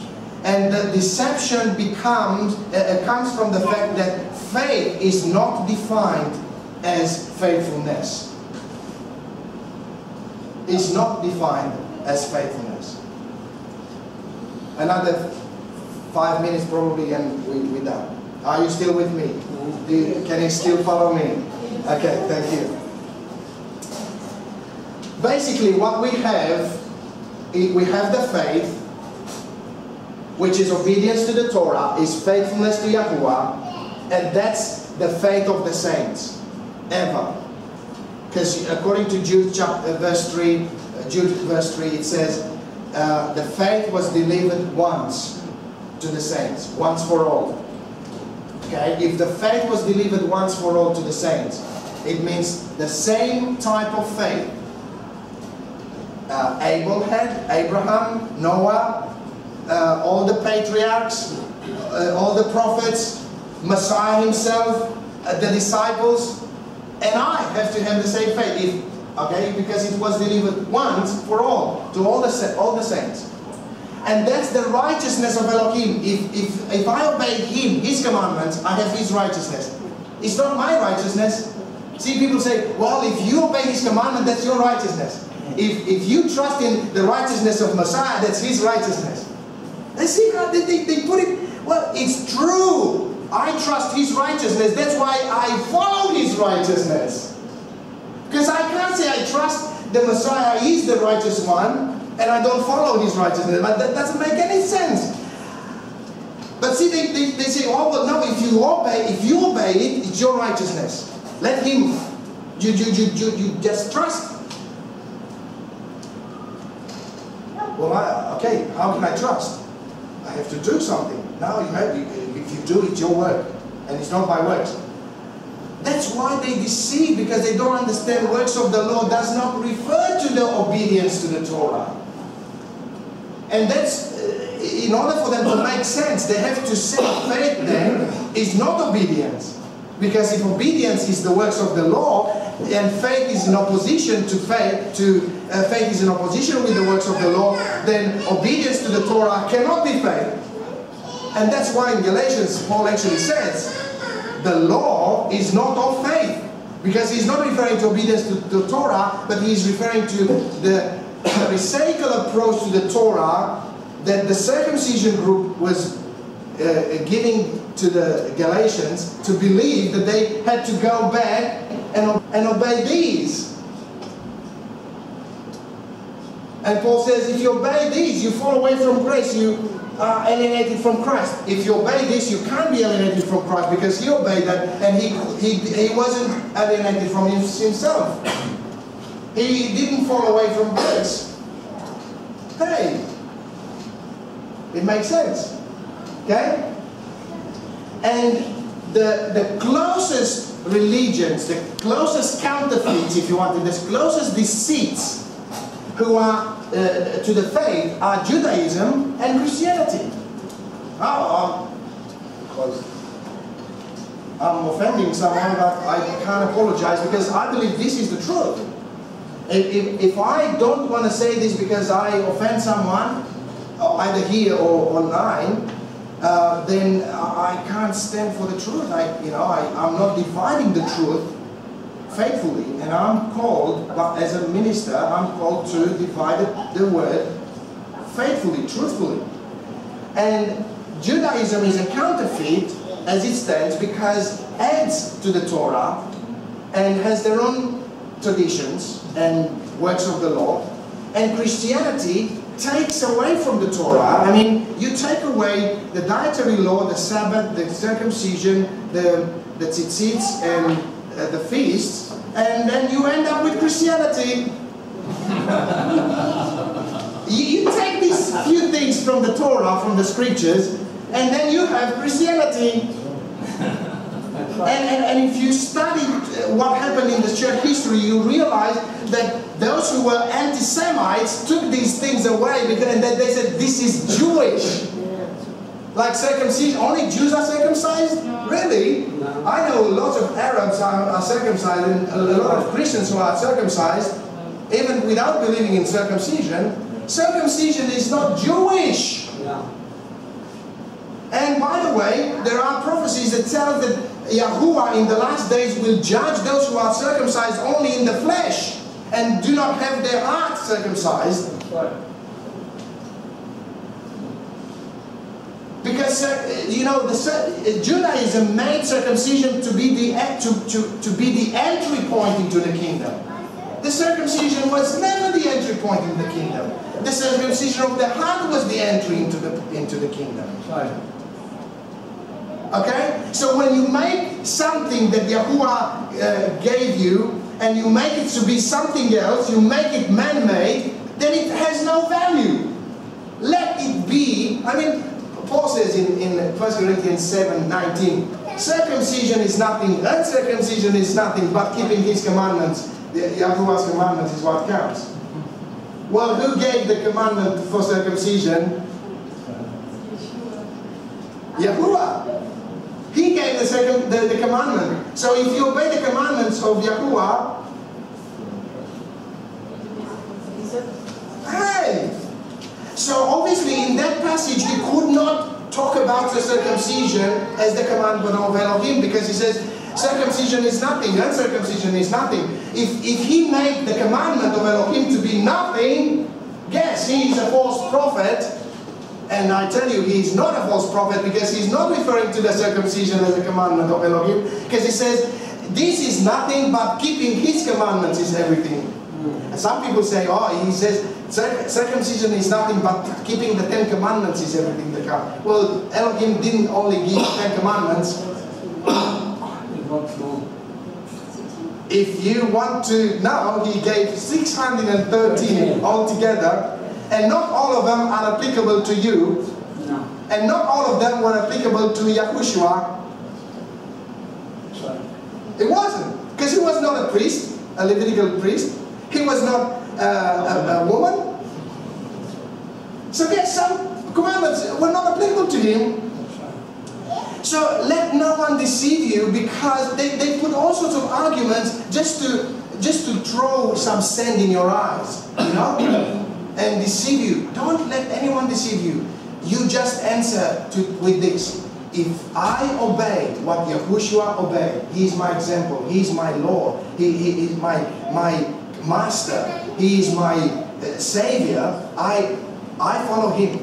And the deception becomes uh, comes from the fact that faith is not defined as faithfulness. It's not defined as faithfulness. Another five minutes probably and we, we're done. Are you still with me? You, can you still follow me? Okay, thank you. Basically, what we have, we have the faith, which is obedience to the Torah, is faithfulness to Yahuwah, and that's the faith of the saints, ever. Because according to Jude chapter, verse 3, Jude verse 3, it says, uh, the faith was delivered once to the saints, once for all. Okay, if the faith was delivered once for all to the saints, it means the same type of faith uh, Abel had, Abraham, Noah, uh, all the patriarchs, uh, all the prophets, Messiah himself, uh, the disciples, and I have to have the same faith. If, okay, because it was delivered once for all, to all the, all the saints. And that's the righteousness of Elohim. If, if, if I obey Him, His commandments, I have His righteousness. It's not my righteousness. See, people say, well, if you obey his commandment, that's your righteousness. If, if you trust in the righteousness of Messiah, that's his righteousness. They see how they, they, they put it, well, it's true. I trust his righteousness. That's why I follow his righteousness. Because I can't say I trust the Messiah is the righteous one and I don't follow his righteousness. But that doesn't make any sense. But see, they, they, they say, oh, well, no, if you obey, if you obey it, it's your righteousness. Let him, you, you, you, you, you just trust. Well, I, okay, how can I trust? I have to do something. Now, you have, if you do, it's your work. And it's not by works. That's why they deceive, because they don't understand works of the law does not refer to the obedience to the Torah. And that's, uh, in order for them to make sense, they have to say faith then is not obedience. Because if obedience is the works of the law, and faith is in opposition to faith, to uh, faith is in opposition with the works of the law, then obedience to the Torah cannot be faith. And that's why in Galatians, Paul actually says, the law is not of faith. Because he's not referring to obedience to the Torah, but he's referring to the pharisaical approach to the Torah that the circumcision group was uh, giving to the Galatians to believe that they had to go back and, and obey these. And Paul says, if you obey these, you fall away from grace, you are alienated from Christ. If you obey this, you can't be alienated from Christ because he obeyed that and he, he, he wasn't alienated from himself. He didn't fall away from grace. Hey, it makes sense. Okay? And the, the closest religions, the closest counterfeits, if you want, the closest deceits who are uh, to the faith are Judaism and Christianity. Now, um, I'm offending someone, but I can't apologize because I believe this is the truth. If, if, if I don't want to say this because I offend someone, either here or online, uh, then I can't stand for the truth. I, you know, I, I'm not defining the truth faithfully, and I'm called, but as a minister, I'm called to divide the word faithfully, truthfully. And Judaism is a counterfeit as it stands because adds to the Torah and has their own traditions and works of the law. And Christianity takes away from the Torah. I mean, you take away the dietary law, the Sabbath, the circumcision, the, the tzitzits, and uh, the feasts, and then you end up with Christianity. you, you take these few things from the Torah, from the scriptures, and then you have Christianity. And, and, and, if you study uh, what happened in the church history, you realize that those who were anti-Semites took these things away because, and then they said, this is Jewish. Like circumcision, only Jews are circumcised? Really? No. I know lots of Arabs are, are circumcised and a lot of Christians who are circumcised, even without believing in circumcision. Circumcision is not Jewish. No. And by the way, there are prophecies that tell that Yahuwah in the last days will judge those who are circumcised only in the flesh and do not have their heart circumcised. Because uh, you know the, uh, Judaism made circumcision to be the to, to, to be the entry point into the kingdom. The circumcision was never the entry point in the kingdom. The circumcision of the heart was the entry into the into the kingdom. Right. Okay? So when you make something that Yahuwah uh, gave you, and you make it to be something else, you make it man-made, then it has no value. Let it be, I mean, Paul says in, in 1 Corinthians 7, 19, circumcision is nothing, uncircumcision is nothing but keeping his commandments. The, Yahuwah's commandments is what counts. Well, who gave the commandment for circumcision? Yahuwah. He gave the, second, the, the commandment. So if you obey the commandments of Yahuwah, hey! So obviously in that passage he could not talk about the circumcision as the commandment of Elohim because he says circumcision is nothing, uncircumcision is nothing. If, if he made the commandment of Elohim to be nothing, guess he is a false prophet. And I tell you, he's not a false prophet because he's not referring to the circumcision as a commandment of Elohim. Because he says, this is nothing but keeping his commandments is everything. And some people say, oh, he says circumcision is nothing but keeping the Ten Commandments is everything that counts. Well, Elohim didn't only give Ten Commandments. If you want to know, he gave 613 altogether, and not all of them are applicable to you, No. and not all of them were applicable to Yahushua. Sorry. It wasn't, because he was not a priest, a Levitical priest. He was not uh, a, a woman. So yes, some commandments were not applicable to him. So let no one deceive you because they, they put all sorts of arguments just to just to throw some sand in your eyes, you know, and deceive you. Don't let anyone deceive you. You just answer to, with this. If I obey what Yahushua obeyed, He is my example, He is my Lord, He, he is my, my Master, He is my uh, Savior, I, I follow Him.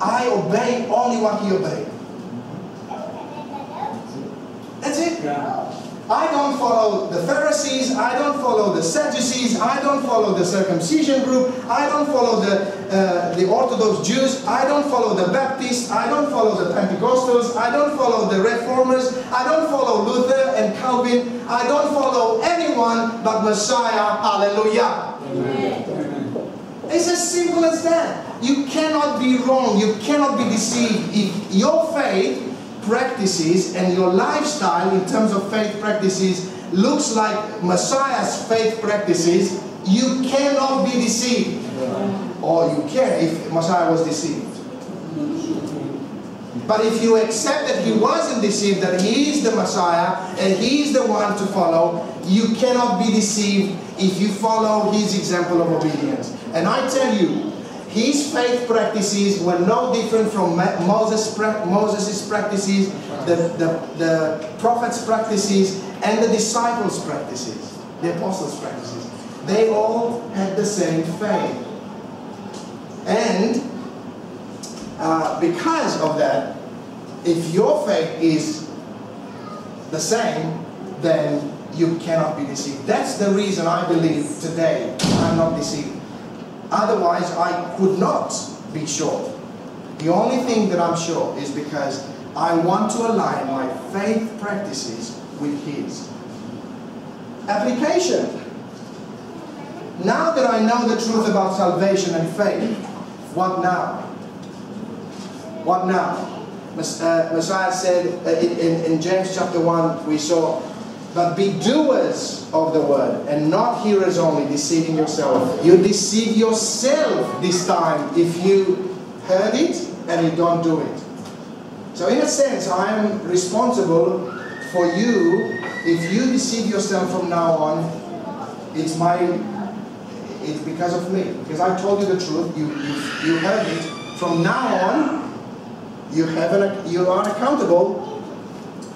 I obey only what He obeyed. That's it. Yeah. I don't follow the Pharisees, I don't follow the Sadducees, I don't follow the circumcision group, I don't follow the, uh, the Orthodox Jews, I don't follow the Baptists, I don't follow the Pentecostals, I don't follow the Reformers, I don't follow Luther and Calvin, I don't follow anyone but Messiah. Hallelujah. Amen. It's as simple as that. You cannot be wrong. You cannot be deceived. If your faith practices and your lifestyle in terms of faith practices looks like Messiah's faith practices, you cannot be deceived. Or you can if Messiah was deceived. But if you accept that he wasn't deceived, that he is the Messiah and he is the one to follow, you cannot be deceived if you follow his example of obedience. And I tell you, his faith practices were no different from Moses' pra- Moses' practices, the, the, the prophets' practices, and the disciples' practices, the apostles' practices. They all had the same faith. And uh, because of that, if your faith is the same, then you cannot be deceived. That's the reason I believe today I'm not deceived. Otherwise, I could not be sure. The only thing that I'm sure is because I want to align my faith practices with His. Application. Now that I know the truth about salvation and faith, what now? What now? Uh, Messiah said uh, in, in, in James chapter 1, we saw, but be doers of the word and not hearers only, deceiving yourself. You deceive yourself this time if you heard it and you don't do it. So, in a sense, I am responsible for you. If you deceive yourself from now on, it's my it's because of me. Because I told you the truth, you, you, you heard it. From now on, you, have an, you are accountable.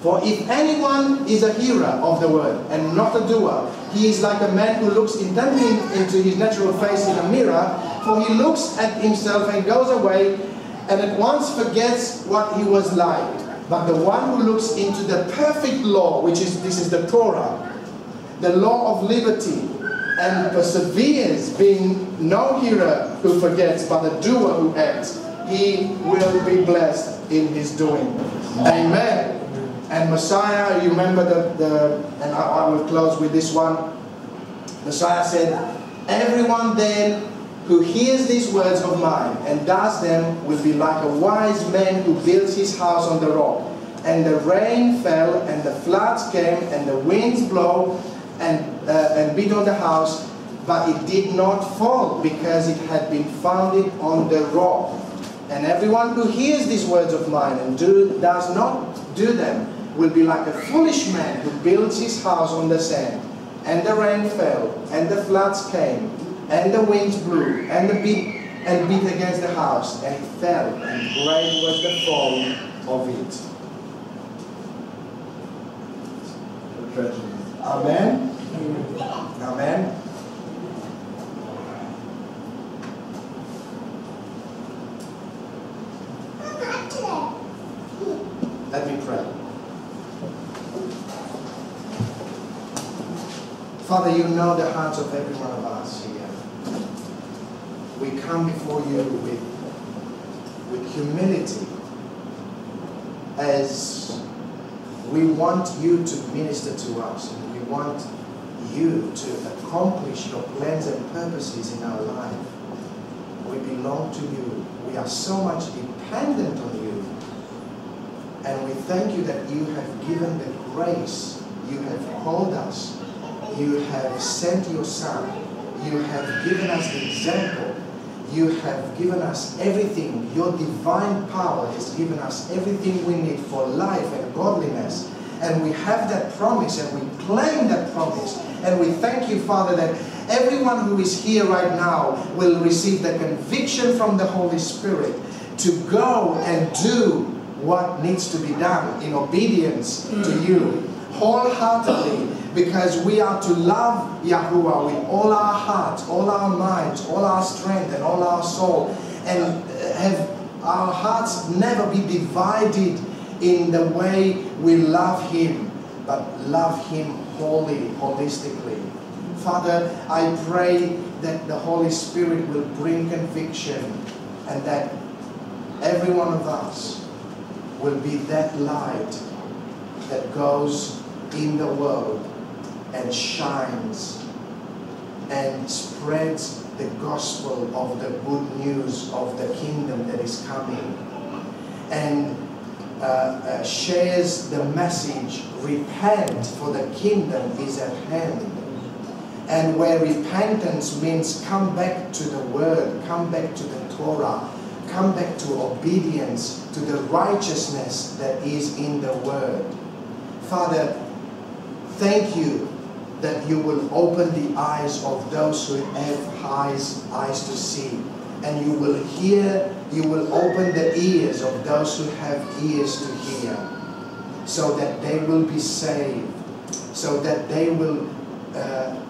For if anyone is a hearer of the word and not a doer, he is like a man who looks intently into his natural face in a mirror, for he looks at himself and goes away and at once forgets what he was like. But the one who looks into the perfect law, which is this is the Torah, the law of liberty, and perseveres, being no hearer who forgets, but a doer who acts, he will be blessed in his doing. Amen. And Messiah, you remember the, the and I, I will close with this one. Messiah said, Everyone then who hears these words of mine and does them will be like a wise man who builds his house on the rock. And the rain fell, and the floods came, and the winds blow, and, uh, and beat on the house, but it did not fall because it had been founded on the rock. And everyone who hears these words of mine and do, does not do them will be like a foolish man who builds his house on the sand. And the rain fell, and the floods came, and the winds blew, and the beat and beat against the house, and it fell, and great was the fall of it. Amen. Amen. Let me pray. Father, you know the hearts of every one of us here. We come before you with, with humility as we want you to minister to us and we want you to accomplish your plans and purposes in our life. We belong to you. We are so much dependent on you. And we thank you that you have given the grace. You have called us. You have sent your Son. You have given us the example. You have given us everything. Your divine power has given us everything we need for life and godliness. And we have that promise and we claim that promise. And we thank you, Father, that everyone who is here right now will receive the conviction from the Holy Spirit to go and do what needs to be done in obedience to mm. you wholeheartedly because we are to love Yahuwah with all our heart, all our minds, all our strength, and all our soul, and have our hearts never be divided in the way we love Him, but love Him wholly, holistically. Father, I pray that the Holy Spirit will bring conviction and that every one of us will be that light that goes in the world and shines and spreads the gospel of the good news of the kingdom that is coming. And uh, uh, shares the message repent for the kingdom is at hand. And where repentance means come back to the word come back to the torah come back to obedience to the righteousness that is in the word. Father thank you that you will open the eyes of those who have eyes, eyes to see. And you will hear, you will open the ears of those who have ears to hear. So that they will be saved. So that they will uh,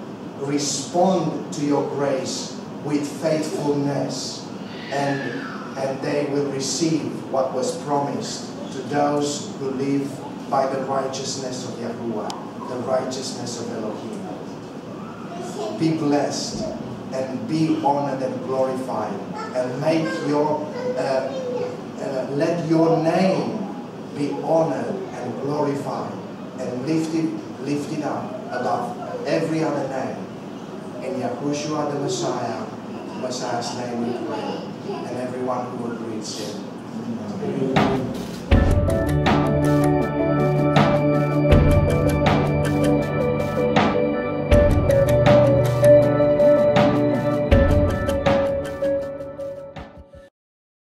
respond to your grace with faithfulness. And, and they will receive what was promised to those who live by the righteousness of Yahuwah the righteousness of Elohim. Be blessed and be honored and glorified and make your uh, uh, let your name be honored and glorified and lifted lifted up above every other name. In Yahushua the Messiah, Messiah's name we pray. And everyone who agrees said, Amen.